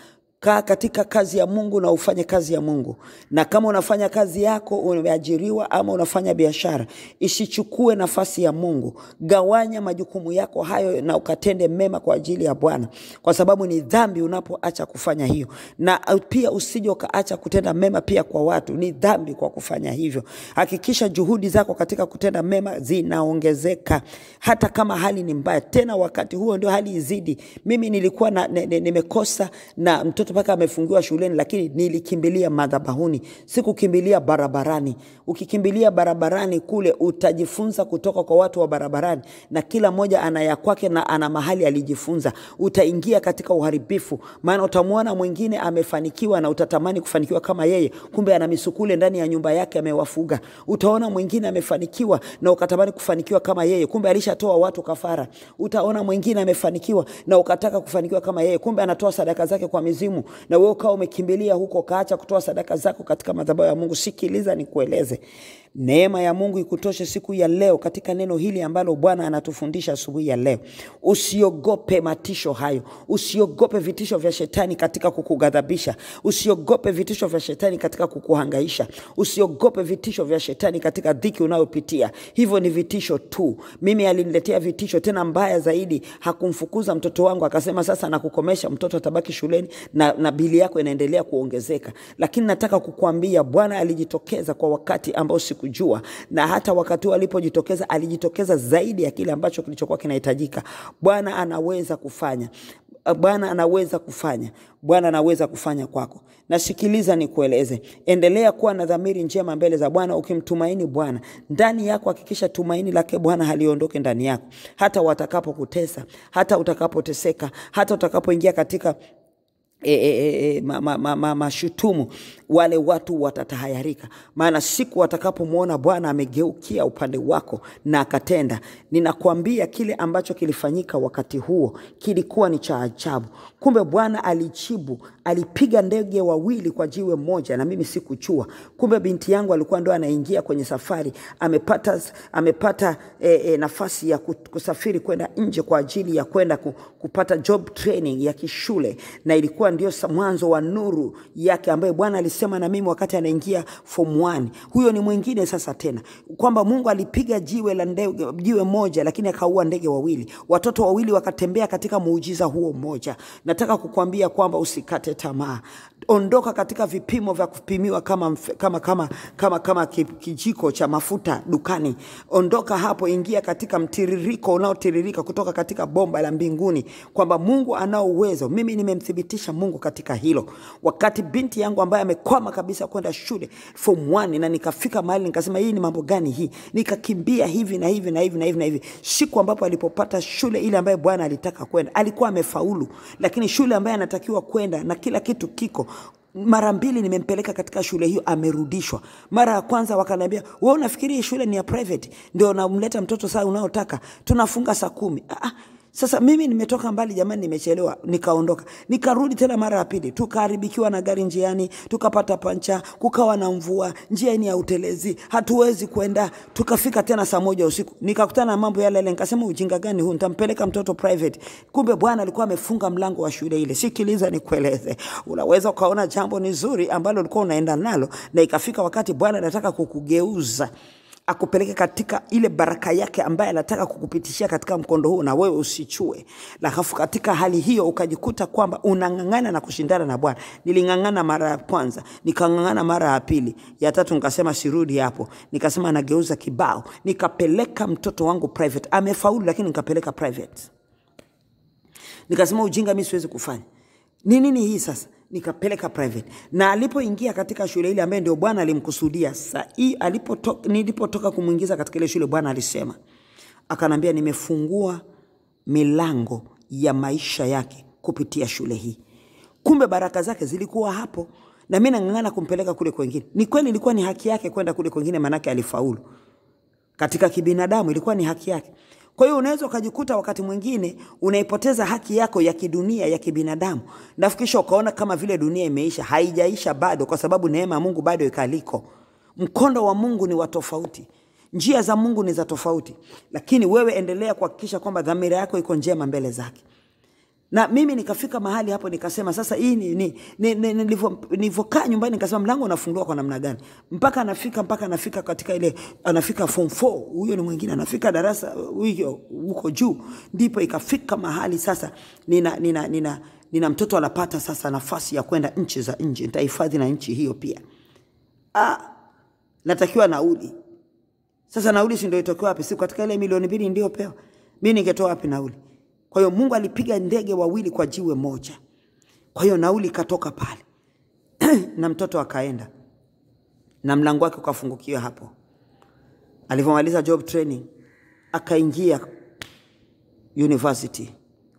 Kaa katika kazi ya Mungu na ufanye kazi ya Mungu. Na kama unafanya kazi yako, umeajiriwa ama unafanya biashara, isichukue nafasi ya Mungu. Gawanya majukumu yako hayo na ukatende mema kwa ajili ya Bwana, kwa sababu ni dhambi unapoacha kufanya hiyo. Na pia usije ukaacha kutenda mema pia kwa watu, ni dhambi kwa kufanya hivyo. Hakikisha juhudi zako katika kutenda mema zinaongezeka, hata kama hali ni mbaya. Tena wakati huo ndio hali izidi. Mimi nilikuwa na, ne, ne, nimekosa na mtoto mpaka amefungiwa shuleni, lakini nilikimbilia madhabahuni, sikukimbilia barabarani. Ukikimbilia barabarani kule utajifunza kutoka kwa watu wa barabarani, na kila mmoja ana ya kwake na ana mahali alijifunza. Utaingia katika uharibifu, maana utamwona mwingine amefanikiwa na utatamani kufanikiwa kama yeye, kumbe ana misukule ndani ya nyumba yake amewafuga. Utaona mwingine amefanikiwa na ukatamani kufanikiwa kama yeye, kumbe alishatoa watu kafara. Utaona mwingine amefanikiwa na ukataka kufanikiwa kama yeye, kumbe anatoa sadaka zake kwa mizimu, na wewe ukawa umekimbilia huko, ukaacha kutoa sadaka zako katika madhabahu ya Mungu. Sikiliza nikueleze, neema ya Mungu ikutoshe siku ya leo katika neno hili ambalo Bwana anatufundisha asubuhi ya leo. Usiogope matisho hayo, usiogope vitisho vya shetani katika kukughadhabisha, usiogope vitisho vya shetani katika kukuhangaisha, usiogope vitisho vya shetani katika dhiki unayopitia. Hivyo ni vitisho tu. Mimi aliniletea vitisho tena mbaya zaidi, hakumfukuza mtoto wangu, akasema sasa nakukomesha, mtoto atabaki shuleni na, na bili yako inaendelea kuongezeka. Lakini nataka kukuambia Bwana alijitokeza kwa wakati ambao sikujua, na hata wakati huo alipojitokeza, alijitokeza zaidi ya kile ambacho kilichokuwa kinahitajika. Bwana anaweza kufanya Bwana anaweza kufanya, Bwana anaweza kufanya kwako. Nasikiliza nikueleze, endelea kuwa na dhamiri njema mbele za Bwana ukimtumaini Bwana ndani yako. Hakikisha tumaini lake Bwana haliondoke ndani yako, hata watakapokutesa, hata utakapoteseka, hata utakapoingia katika E, e, e, mashutumu ma, ma, ma, mashutumu, wale watu watatahayarika, maana siku watakapomwona Bwana amegeukia upande wako na akatenda. Ninakwambia kile ambacho kilifanyika wakati huo kilikuwa ni cha ajabu. Kumbe Bwana alijibu, alipiga ndege wawili kwa jiwe moja, na mimi sikuchua. Kumbe binti yangu alikuwa ndo anaingia kwenye safari, amepata, amepata e, e, nafasi ya kusafiri kwenda nje kwa ajili ya kwenda kupata job training ya kishule, na ilikuwa ndio mwanzo wa nuru yake ambaye Bwana alisema na mimi wakati anaingia form 1. Huyo ni mwingine sasa tena, kwamba Mungu alipiga jiwe la ndege, jiwe moja, lakini akaua ndege wawili, watoto wawili wakatembea katika muujiza huo mmoja. Nataka kukwambia kwamba usikate tamaa. Ondoka katika vipimo vya kupimiwa kama, kama, kama, kama, kama kijiko cha mafuta dukani. Ondoka hapo, ingia katika mtiririko unaotiririka kutoka katika bomba la mbinguni, kwamba Mungu anao uwezo. Mimi nimemthibitisha Mungu katika hilo. Wakati binti yangu ambaye amekwama kabisa kwenda shule form 1, na nikafika mahali nikasema, hii ni mambo gani hii? Nikakimbia hivi na hivi na hivi na hivi na hivi. Siku ambapo alipopata shule ile ambayo Bwana alitaka kwenda, alikuwa amefaulu, lakini shule ambayo anatakiwa kwenda na kila kitu kiko mara mbili nimempeleka katika shule hiyo, amerudishwa. Mara ya kwanza wakaniambia, wewe unafikiri shule ni ya private ndio unamleta mtoto saa unaotaka, tunafunga saa kumi. Ah, sasa mimi nimetoka mbali jamani, nimechelewa, nikaondoka. Nikarudi tena mara ya pili, tukaharibikiwa na gari njiani, tukapata pancha, kukawa na mvua, njia ni ya utelezi, hatuwezi kwenda. Tukafika tena saa moja usiku, nikakutana na mambo yale yale, nikasema ujinga gani huu, nitampeleka mtoto private. Kumbe Bwana alikuwa amefunga mlango wa shule ile. Sikiliza nikueleze, unaweza ukaona jambo ni zuri ambalo ulikuwa unaenda nalo, na ikafika wakati Bwana anataka kukugeuza akupeleke katika ile baraka yake ambaye anataka kukupitishia katika mkondo huu, na wewe usichue. Lakafu katika hali hiyo ukajikuta kwamba unang'ang'ana na kushindana na Bwana. Niling'ang'ana mara ya kwanza, nikang'ang'ana mara ya pili, ya tatu nikasema sirudi hapo, nikasema nageuza kibao, nikapeleka mtoto wangu private. Amefaulu, lakini nikapeleka private. Nikasema ujinga mi siwezi kufanya. Ni nini hii sasa? Nikapeleka private na alipoingia katika shule ile ambaye ndio Bwana alimkusudia. Saa hii alipotoka, nilipotoka kumwingiza katika ile shule, Bwana alisema akanambia, nimefungua milango ya maisha yake kupitia shule hii. Kumbe baraka zake zilikuwa hapo, na mimi nang'ang'ana kumpeleka kule kwengine. Ni kweli ilikuwa ni haki yake kwenda kule kwengine, maanake alifaulu katika kibinadamu, ilikuwa ni haki yake. Kwa hiyo unaweza ukajikuta wakati mwingine unaipoteza haki yako ya kidunia ya kibinadamu, nafikisha kisha ukaona kama vile dunia imeisha. Haijaisha bado, kwa sababu neema ya Mungu bado ikaliko. Mkondo wa Mungu ni wa tofauti, njia za Mungu ni za tofauti, lakini wewe endelea kuhakikisha kwamba dhamira yako iko njema mbele zake. Na mimi nikafika mahali hapo nikasema sasa hii ni, ni, ni, ni, nilivyokaa nyumbani nikasema mlango unafunguliwa kwa namna gani? Mpaka anafika mpaka anafika katika ile anafika form 4, huyo ni mwingine anafika darasa huyo huko juu, ndipo ikafika mahali sasa nina, nina, nina, nina mtoto anapata sasa nafasi ya kwenda nchi za nje, nitahifadhi na nchi hiyo pia. Ah, natakiwa nauli. Sasa nauli si ndio itokewa wapi? Si katika ile milioni mbili ndio pewa. Mimi ningetoa wapi nauli? Kwa hiyo Mungu alipiga ndege wawili kwa jiwe moja. Kwa hiyo nauli ikatoka pale na mtoto akaenda na mlango wake ukafungukiwa hapo. Alivyomaliza job training akaingia university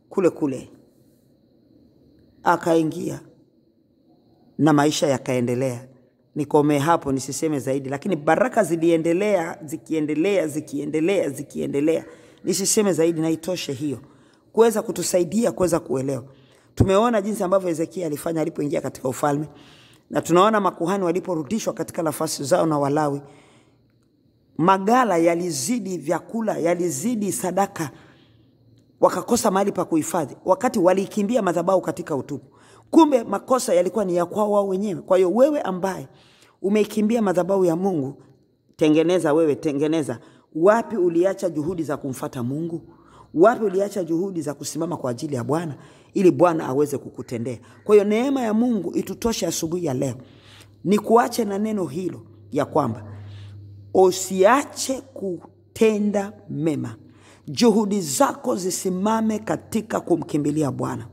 kule kule, akaingia na maisha yakaendelea. Nikomee hapo nisiseme zaidi, lakini baraka ziliendelea zikiendelea zikiendelea zikiendelea. Nisiseme zaidi, na itoshe hiyo kuweza kutusaidia kuweza kuelewa. Tumeona jinsi ambavyo Hezekia alifanya alipoingia katika ufalme, na tunaona makuhani waliporudishwa katika nafasi zao na Walawi, magala yalizidi vyakula, yalizidi sadaka, wakakosa mahali pa kuhifadhi, wakati walikimbia madhabahu katika utupu. Kumbe makosa yalikuwa ni ya kwao wao wenyewe. Kwa hiyo wewe ambaye umeikimbia madhabahu ya Mungu, tengeneza wewe, tengeneza. Wapi uliacha juhudi za kumfata Mungu? Wapi uliacha juhudi za kusimama kwa ajili ya Bwana ili Bwana aweze kukutendea? Kwa hiyo neema ya Mungu itutoshe asubuhi ya leo. Ni kuache na neno hilo ya kwamba usiache kutenda mema, juhudi zako zisimame katika kumkimbilia Bwana.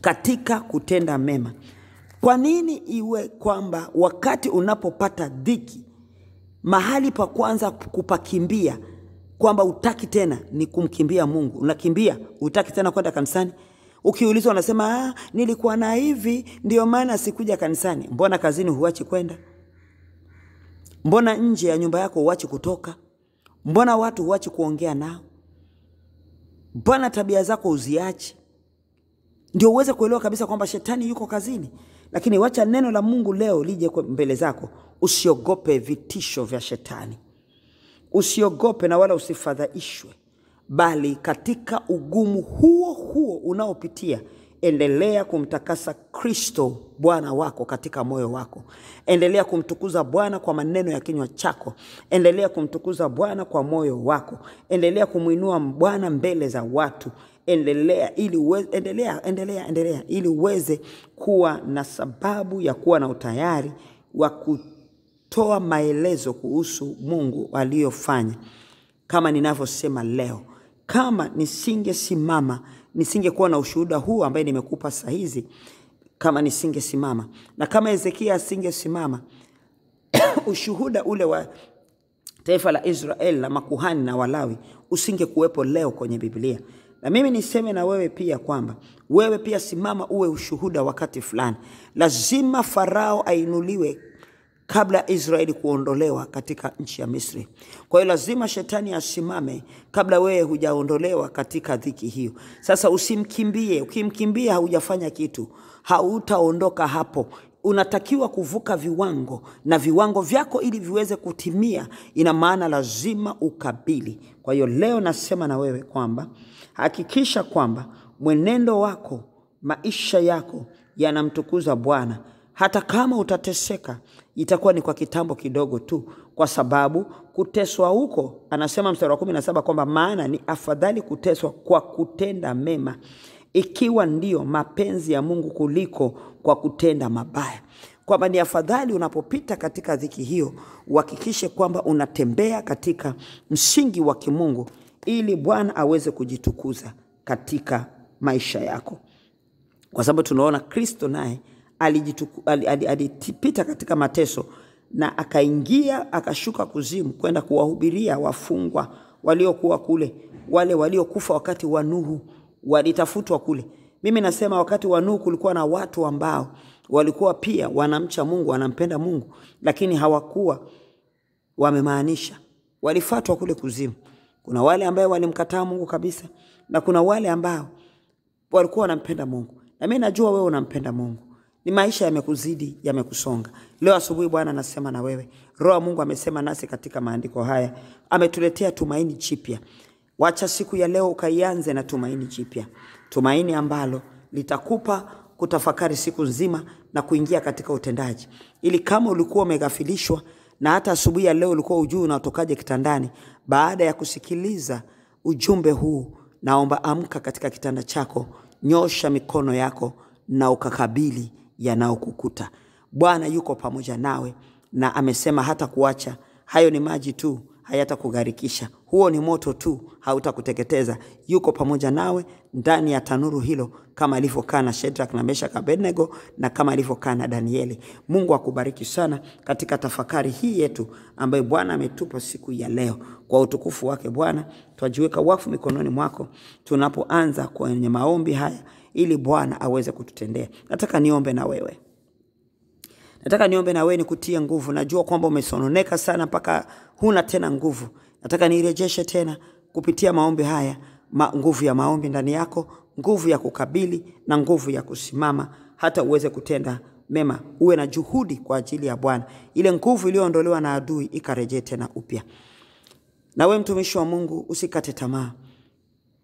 katika kutenda mema. Kwa nini iwe kwamba wakati unapopata dhiki, mahali pa kwanza kupakimbia kwamba utaki tena ni kumkimbia Mungu, unakimbia utaki tena kwenda kanisani. Ukiulizwa unasema ah, nilikuwa na hivi ndio maana sikuja kanisani. Mbona kazini huachi kwenda? Mbona nje ya nyumba yako huachi kutoka? Mbona watu huachi kuongea nao? Mbona tabia zako uziachi? Ndio uweze kuelewa kabisa kwamba shetani yuko kazini. Lakini wacha neno la Mungu leo lije mbele zako, usiogope vitisho vya shetani, usiogope na wala usifadhaishwe, bali katika ugumu huo huo unaopitia endelea kumtakasa Kristo Bwana wako katika moyo wako. Endelea kumtukuza Bwana kwa maneno ya kinywa chako. Endelea kumtukuza Bwana kwa moyo wako. Endelea kumwinua Bwana mbele za watu. Endelea ili uweze, endelea, endelea, endelea ili uweze kuwa na sababu ya kuwa na utayari wa kutoa maelezo kuhusu Mungu aliyofanya, kama ninavyosema leo. Kama nisingesimama nisingekuwa na ushuhuda huu ambaye nimekupa saa hizi, kama nisingesimama na kama Hezekia asingesimama ushuhuda ule wa taifa la Israeli la makuhani na Walawi usingekuwepo leo kwenye Biblia. Na mimi niseme na wewe pia kwamba wewe pia simama uwe ushuhuda wakati fulani. Lazima Farao ainuliwe kabla Israeli kuondolewa katika nchi ya Misri. Kwa hiyo lazima shetani asimame kabla wewe hujaondolewa katika dhiki hiyo. Sasa usimkimbie, ukimkimbia haujafanya kitu, hautaondoka hapo. Unatakiwa kuvuka viwango na viwango vyako ili viweze kutimia, ina maana lazima ukabili. Kwa hiyo leo nasema na wewe kwamba hakikisha kwamba mwenendo wako, maisha yako yanamtukuza Bwana. Hata kama utateseka, itakuwa ni kwa kitambo kidogo tu, kwa sababu kuteswa huko, anasema mstari wa kumi na saba kwamba maana ni afadhali kuteswa kwa kutenda mema, ikiwa ndiyo mapenzi ya Mungu kuliko kwa kutenda mabaya, kwamba ni afadhali unapopita katika dhiki hiyo uhakikishe kwamba unatembea katika msingi wa kimungu, ili Bwana aweze kujitukuza katika maisha yako, kwa sababu tunaona Kristo naye alipita katika mateso na akaingia akashuka kuzimu kwenda kuwahubiria wafungwa waliokuwa kule, wale waliokufa wakati wa Nuhu walitafutwa kule. Mimi nasema wakati wa Nuhu kulikuwa na watu ambao walikuwa pia wanamcha Mungu, wanampenda Mungu, lakini hawakuwa wamemaanisha, walifatwa kule kuzimu. Kuna wale ambao walimkataa Mungu kabisa na kuna wale ambao walikuwa wanampenda Mungu, na mimi najua wewe unampenda Mungu ni maisha yamekuzidi, yamekusonga. Leo asubuhi Bwana anasema na wewe, Roho Mungu amesema nasi katika maandiko haya, ametuletea tumaini jipya. Wacha siku ya leo ukaianze na tumaini jipya, tumaini ambalo litakupa kutafakari siku nzima na kuingia katika utendaji, ili kama ulikuwa umeghafilishwa na hata asubuhi ya leo ulikuwa ujui unatokaje kitandani, baada ya kusikiliza ujumbe huu, naomba amka katika kitanda chako, nyosha mikono yako na ukakabili yanayokukuta. Bwana yuko pamoja nawe na amesema hata kuacha. Hayo ni maji tu, hayatakugharikisha. Huo ni moto tu, hautakuteketeza. Yuko pamoja nawe ndani ya tanuru hilo, kama alivyokaa na Shadrach na Meshach Abednego, na kama alivyokaa na Danieli. Mungu akubariki sana katika tafakari hii yetu ambayo Bwana ametupa siku ya leo. Kwa utukufu wake Bwana, twajiweka wakfu mikononi mwako tunapoanza kwenye maombi haya ili Bwana aweze kututendea. Nataka niombe na wewe, nataka niombe na wewe nikutie nguvu. Najua kwamba umesononeka sana mpaka huna tena nguvu. Nataka nirejeshe tena kupitia maombi haya ma, nguvu ya maombi ndani yako, nguvu ya kukabili na nguvu ya kusimama, hata uweze kutenda mema, uwe na juhudi kwa ajili ya Bwana. Ile nguvu iliyoondolewa na adui ikarejee tena upya. Na wewe mtumishi wa Mungu, usikate tamaa.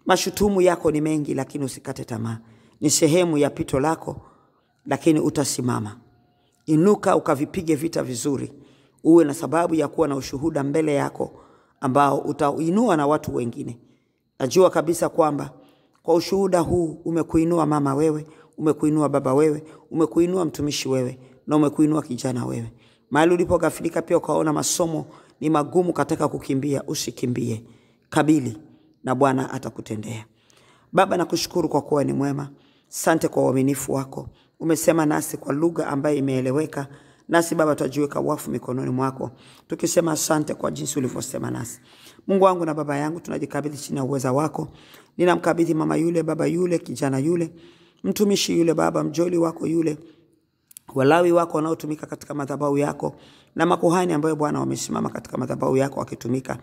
Mashutumu yako ni mengi, lakini usikate tamaa. Ni sehemu ya pito lako, lakini utasimama. Inuka ukavipige vita vizuri, uwe na sababu ya kuwa na ushuhuda mbele yako ambao utainua na watu wengine. Najua kabisa kwamba kwa ushuhuda huu umekuinua mama wewe, umekuinua baba wewe, umekuinua mtumishi wewe, na umekuinua kijana wewe. Mahali ulipogafilika pia ukaona masomo ni magumu katika kukimbia, usikimbie, kabili na Bwana atakutendea. Baba, nakushukuru kwa kuwa ni mwema. Sante kwa uaminifu wako. Umesema nasi kwa lugha ambayo imeeleweka, nasi Baba twajiweka wafu mikononi mwako, tukisema asante kwa jinsi ulivyosema nasi. Mungu wangu na Baba yangu, tunajikabidhi chini ya uweza wako. Ninamkabidhi mama yule, baba yule, kijana yule, mtumishi yule, Baba mjoli wako yule, Walawi wako wanaotumika katika madhabahu yako na makuhani ambayo Bwana wamesimama katika madhabahu yako wakitumika.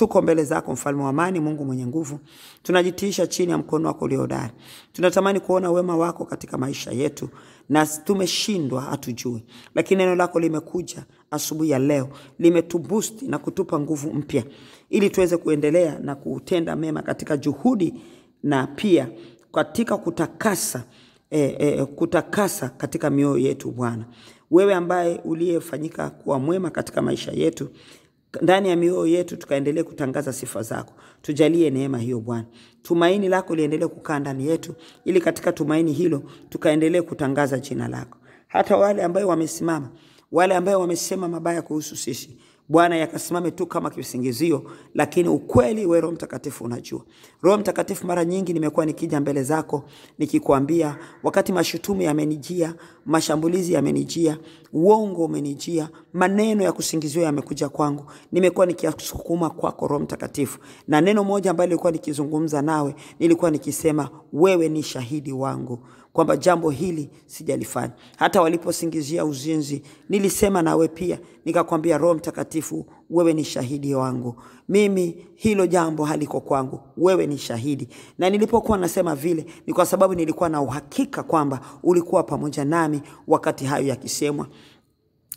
Tuko mbele zako, mfalme wa amani, Mungu mwenye nguvu. Tunajitiisha chini ya mkono wako ulio hodari. Tunatamani kuona wema wako katika maisha yetu, na tumeshindwa, hatujui, lakini neno lako limekuja asubuhi ya leo, limetubusti na kutupa nguvu mpya, ili tuweze kuendelea na kutenda mema katika juhudi na pia katika kutakasa e, e, kutakasa katika mioyo yetu Bwana, wewe ambaye uliyefanyika kuwa mwema katika maisha yetu, ndani ya mioyo yetu tukaendelee kutangaza sifa zako. Tujalie neema hiyo Bwana, tumaini lako liendelee kukaa ndani yetu, ili katika tumaini hilo tukaendelee kutangaza jina lako. Hata wale ambayo wamesimama, wale ambayo wamesema mabaya kuhusu sisi Bwana, yakasimame tu kama kisingizio, lakini ukweli we Roho Mtakatifu unajua. Roho Mtakatifu, mara nyingi nimekuwa nikija mbele zako nikikwambia, wakati mashutumu yamenijia, mashambulizi yamenijia, uongo umenijia, maneno ya kusingizio yamekuja kwangu, nimekuwa nikiyasukuma kwako Roho Mtakatifu, na neno moja ambalo nilikuwa nikizungumza nawe, nilikuwa nikisema wewe ni shahidi wangu kwamba jambo hili sijalifanya. Hata waliposingizia uzinzi, nilisema nawe pia, nikakwambia Roho Mtakatifu, wewe ni shahidi wangu, mimi hilo jambo haliko kwangu, wewe ni shahidi. Na nilipokuwa nasema vile, ni kwa sababu nilikuwa na uhakika kwamba ulikuwa pamoja nami wakati hayo yakisemwa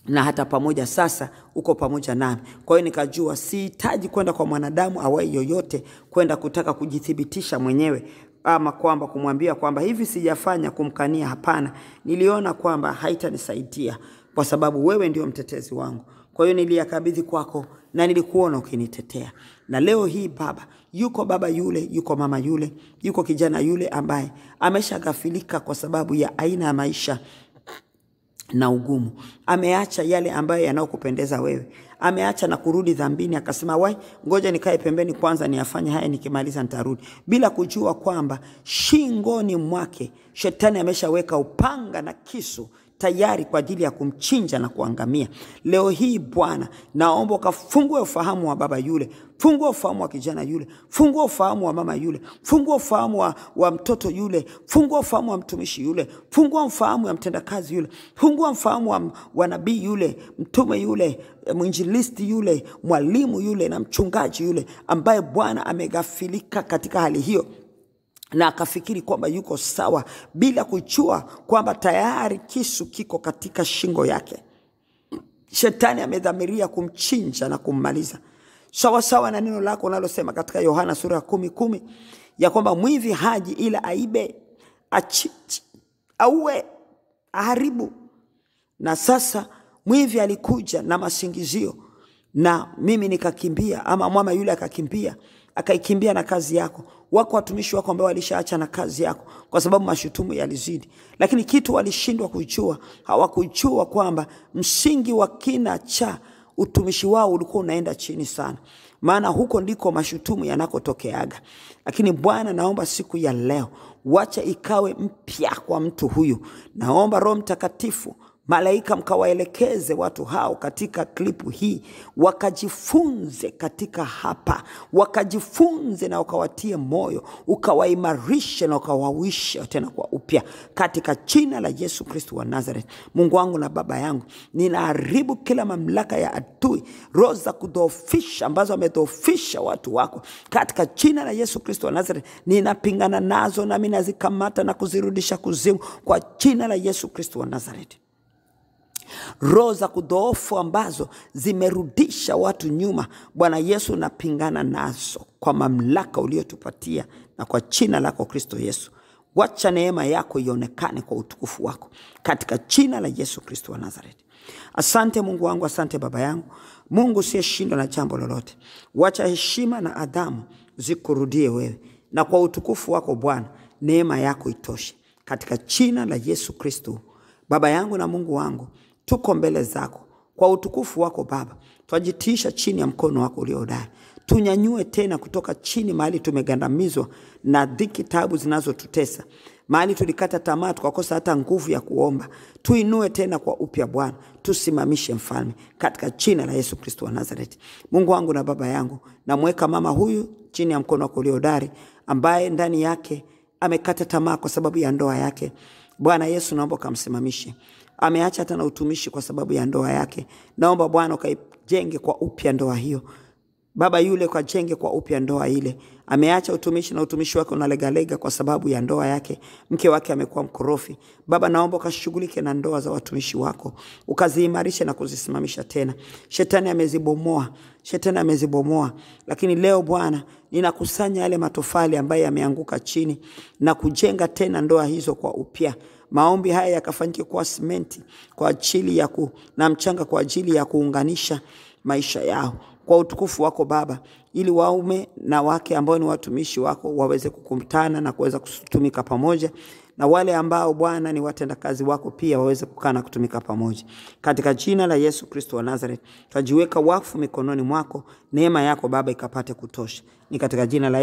na hata pamoja sasa uko pamoja nami. Kwa hiyo nikajua sihitaji kwenda kwa mwanadamu awai yoyote kwenda kutaka kujithibitisha mwenyewe ama kwamba kumwambia kwamba hivi sijafanya, kumkania. Hapana, niliona kwamba haitanisaidia kwa sababu wewe ndio mtetezi wangu. Kwa hiyo niliyakabidhi kwako na nilikuona ukinitetea. Na leo hii Baba, yuko baba yule, yuko mama yule, yuko kijana yule ambaye ameshaghafilika kwa sababu ya aina ya maisha na ugumu. Ameacha yale ambayo yanayokupendeza wewe, ameacha na kurudi dhambini, akasema wai, ngoja nikae pembeni kwanza niyafanye haya, nikimaliza nitarudi, bila kujua kwamba shingoni mwake shetani ameshaweka upanga na kisu tayari kwa ajili ya kumchinja na kuangamia. Leo hii Bwana, naomba ukafungue ufahamu wa baba yule, fungua ufahamu wa kijana yule, fungua ufahamu wa mama yule, fungua ufahamu wa, wa mtoto yule, fungua ufahamu wa mtumishi yule, fungua ufahamu ya mtendakazi yule, fungua ufahamu wa, wa nabii yule, mtume yule, mwinjilisti yule, mwalimu yule na mchungaji yule, ambaye Bwana amegafilika katika hali hiyo na akafikiri kwamba yuko sawa bila kuchua kwamba tayari kisu kiko katika shingo yake. Shetani amedhamiria kumchinja na kummaliza, sawasawa na neno lako unalosema katika Yohana sura ya kumi kumi ya kwamba mwivi haji ila aibe, achinje, auwe, aharibu. Na sasa mwivi alikuja na masingizio, na mimi nikakimbia, ama mwama yule akakimbia akaikimbia na kazi yako. Wako watumishi wako ambao walishaacha na kazi yako kwa sababu mashutumu yalizidi, lakini kitu walishindwa kujua, hawakujua kwamba msingi wa kina cha utumishi wao ulikuwa unaenda chini sana, maana huko ndiko mashutumu yanakotokeaga. Lakini Bwana, naomba siku ya leo, wacha ikawe mpya kwa mtu huyu. Naomba Roho Mtakatifu malaika mkawaelekeze watu hao katika klipu hii, wakajifunze katika hapa, wakajifunze na ukawatie moyo, ukawaimarishe na ukawawishe tena kwa upya, katika jina la Yesu Kristo wa Nazareth. Mungu wangu na Baba yangu, ninaharibu kila mamlaka ya adui, roho za kudhoofisha ambazo wamedhoofisha watu wako, katika jina la Yesu Kristo wa Nazareth. Ninapingana nazo nami nazikamata na kuzirudisha kuzimu kwa jina la Yesu Kristo wa Nazareth roho za kudhoofu ambazo zimerudisha watu nyuma, Bwana Yesu, napingana nazo kwa mamlaka uliotupatia na kwa jina lako Kristo Yesu. Wacha neema yako ionekane kwa utukufu wako katika jina la Yesu Kristo wa Nazareti. Asante Mungu wangu, asante Baba yangu, Mungu usiyeshindwa na jambo lolote. Wacha heshima na adhamu zikurudie wewe, na kwa utukufu wako Bwana, neema yako itoshe katika jina la Yesu Kristo. Baba yangu na Mungu wangu, tuko mbele zako kwa utukufu wako Baba, twajitiisha chini ya mkono wako ulio hodari. Tunyanyue tena kutoka chini mahali tumegandamizwa na dhiki, tabu zinazotutesa mahali tulikata tamaa tukakosa hata nguvu ya kuomba, tuinue tena kwa upya Bwana, tusimamishe mfalme, katika jina la Yesu Kristo wa Nazareti. Mungu wangu na baba yangu, namweka mama huyu chini ya mkono wako uliodari, ambaye ndani yake amekata tamaa kwa sababu ya ndoa yake. Bwana Yesu, naomba ukamsimamishe. Ameacha hata na utumishi kwa sababu ya ndoa yake. Naomba Bwana ukaijenge kwa upya ndoa hiyo. Baba yule kajenge kwa upya ndoa ile. Ameacha utumishi na utumishi wake unalegalega kwa sababu ya ndoa yake. Mke wake amekuwa mkorofi. Baba, naomba ukashughulike na ndoa za watumishi wako, ukaziimarishe na kuzisimamisha tena. Shetani amezibomoa, shetani amezibomoa, lakini leo Bwana ninakusanya yale matofali ambayo yameanguka chini na kujenga tena ndoa hizo kwa upya. Maombi haya yakafanyike kwa simenti kwa ajili ya ku, na mchanga kwa ajili ya kuunganisha maisha yao kwa utukufu wako Baba, ili waume na wake ambao ni watumishi wako waweze kukutana na kuweza kutumika pamoja, na wale ambao Bwana ni watendakazi wako pia waweze kukaa na kutumika pamoja, katika jina la Yesu Kristo wa Nazareth. Twajiweka wakfu mikononi mwako, neema yako Baba ikapate kutosha, ni katika jina la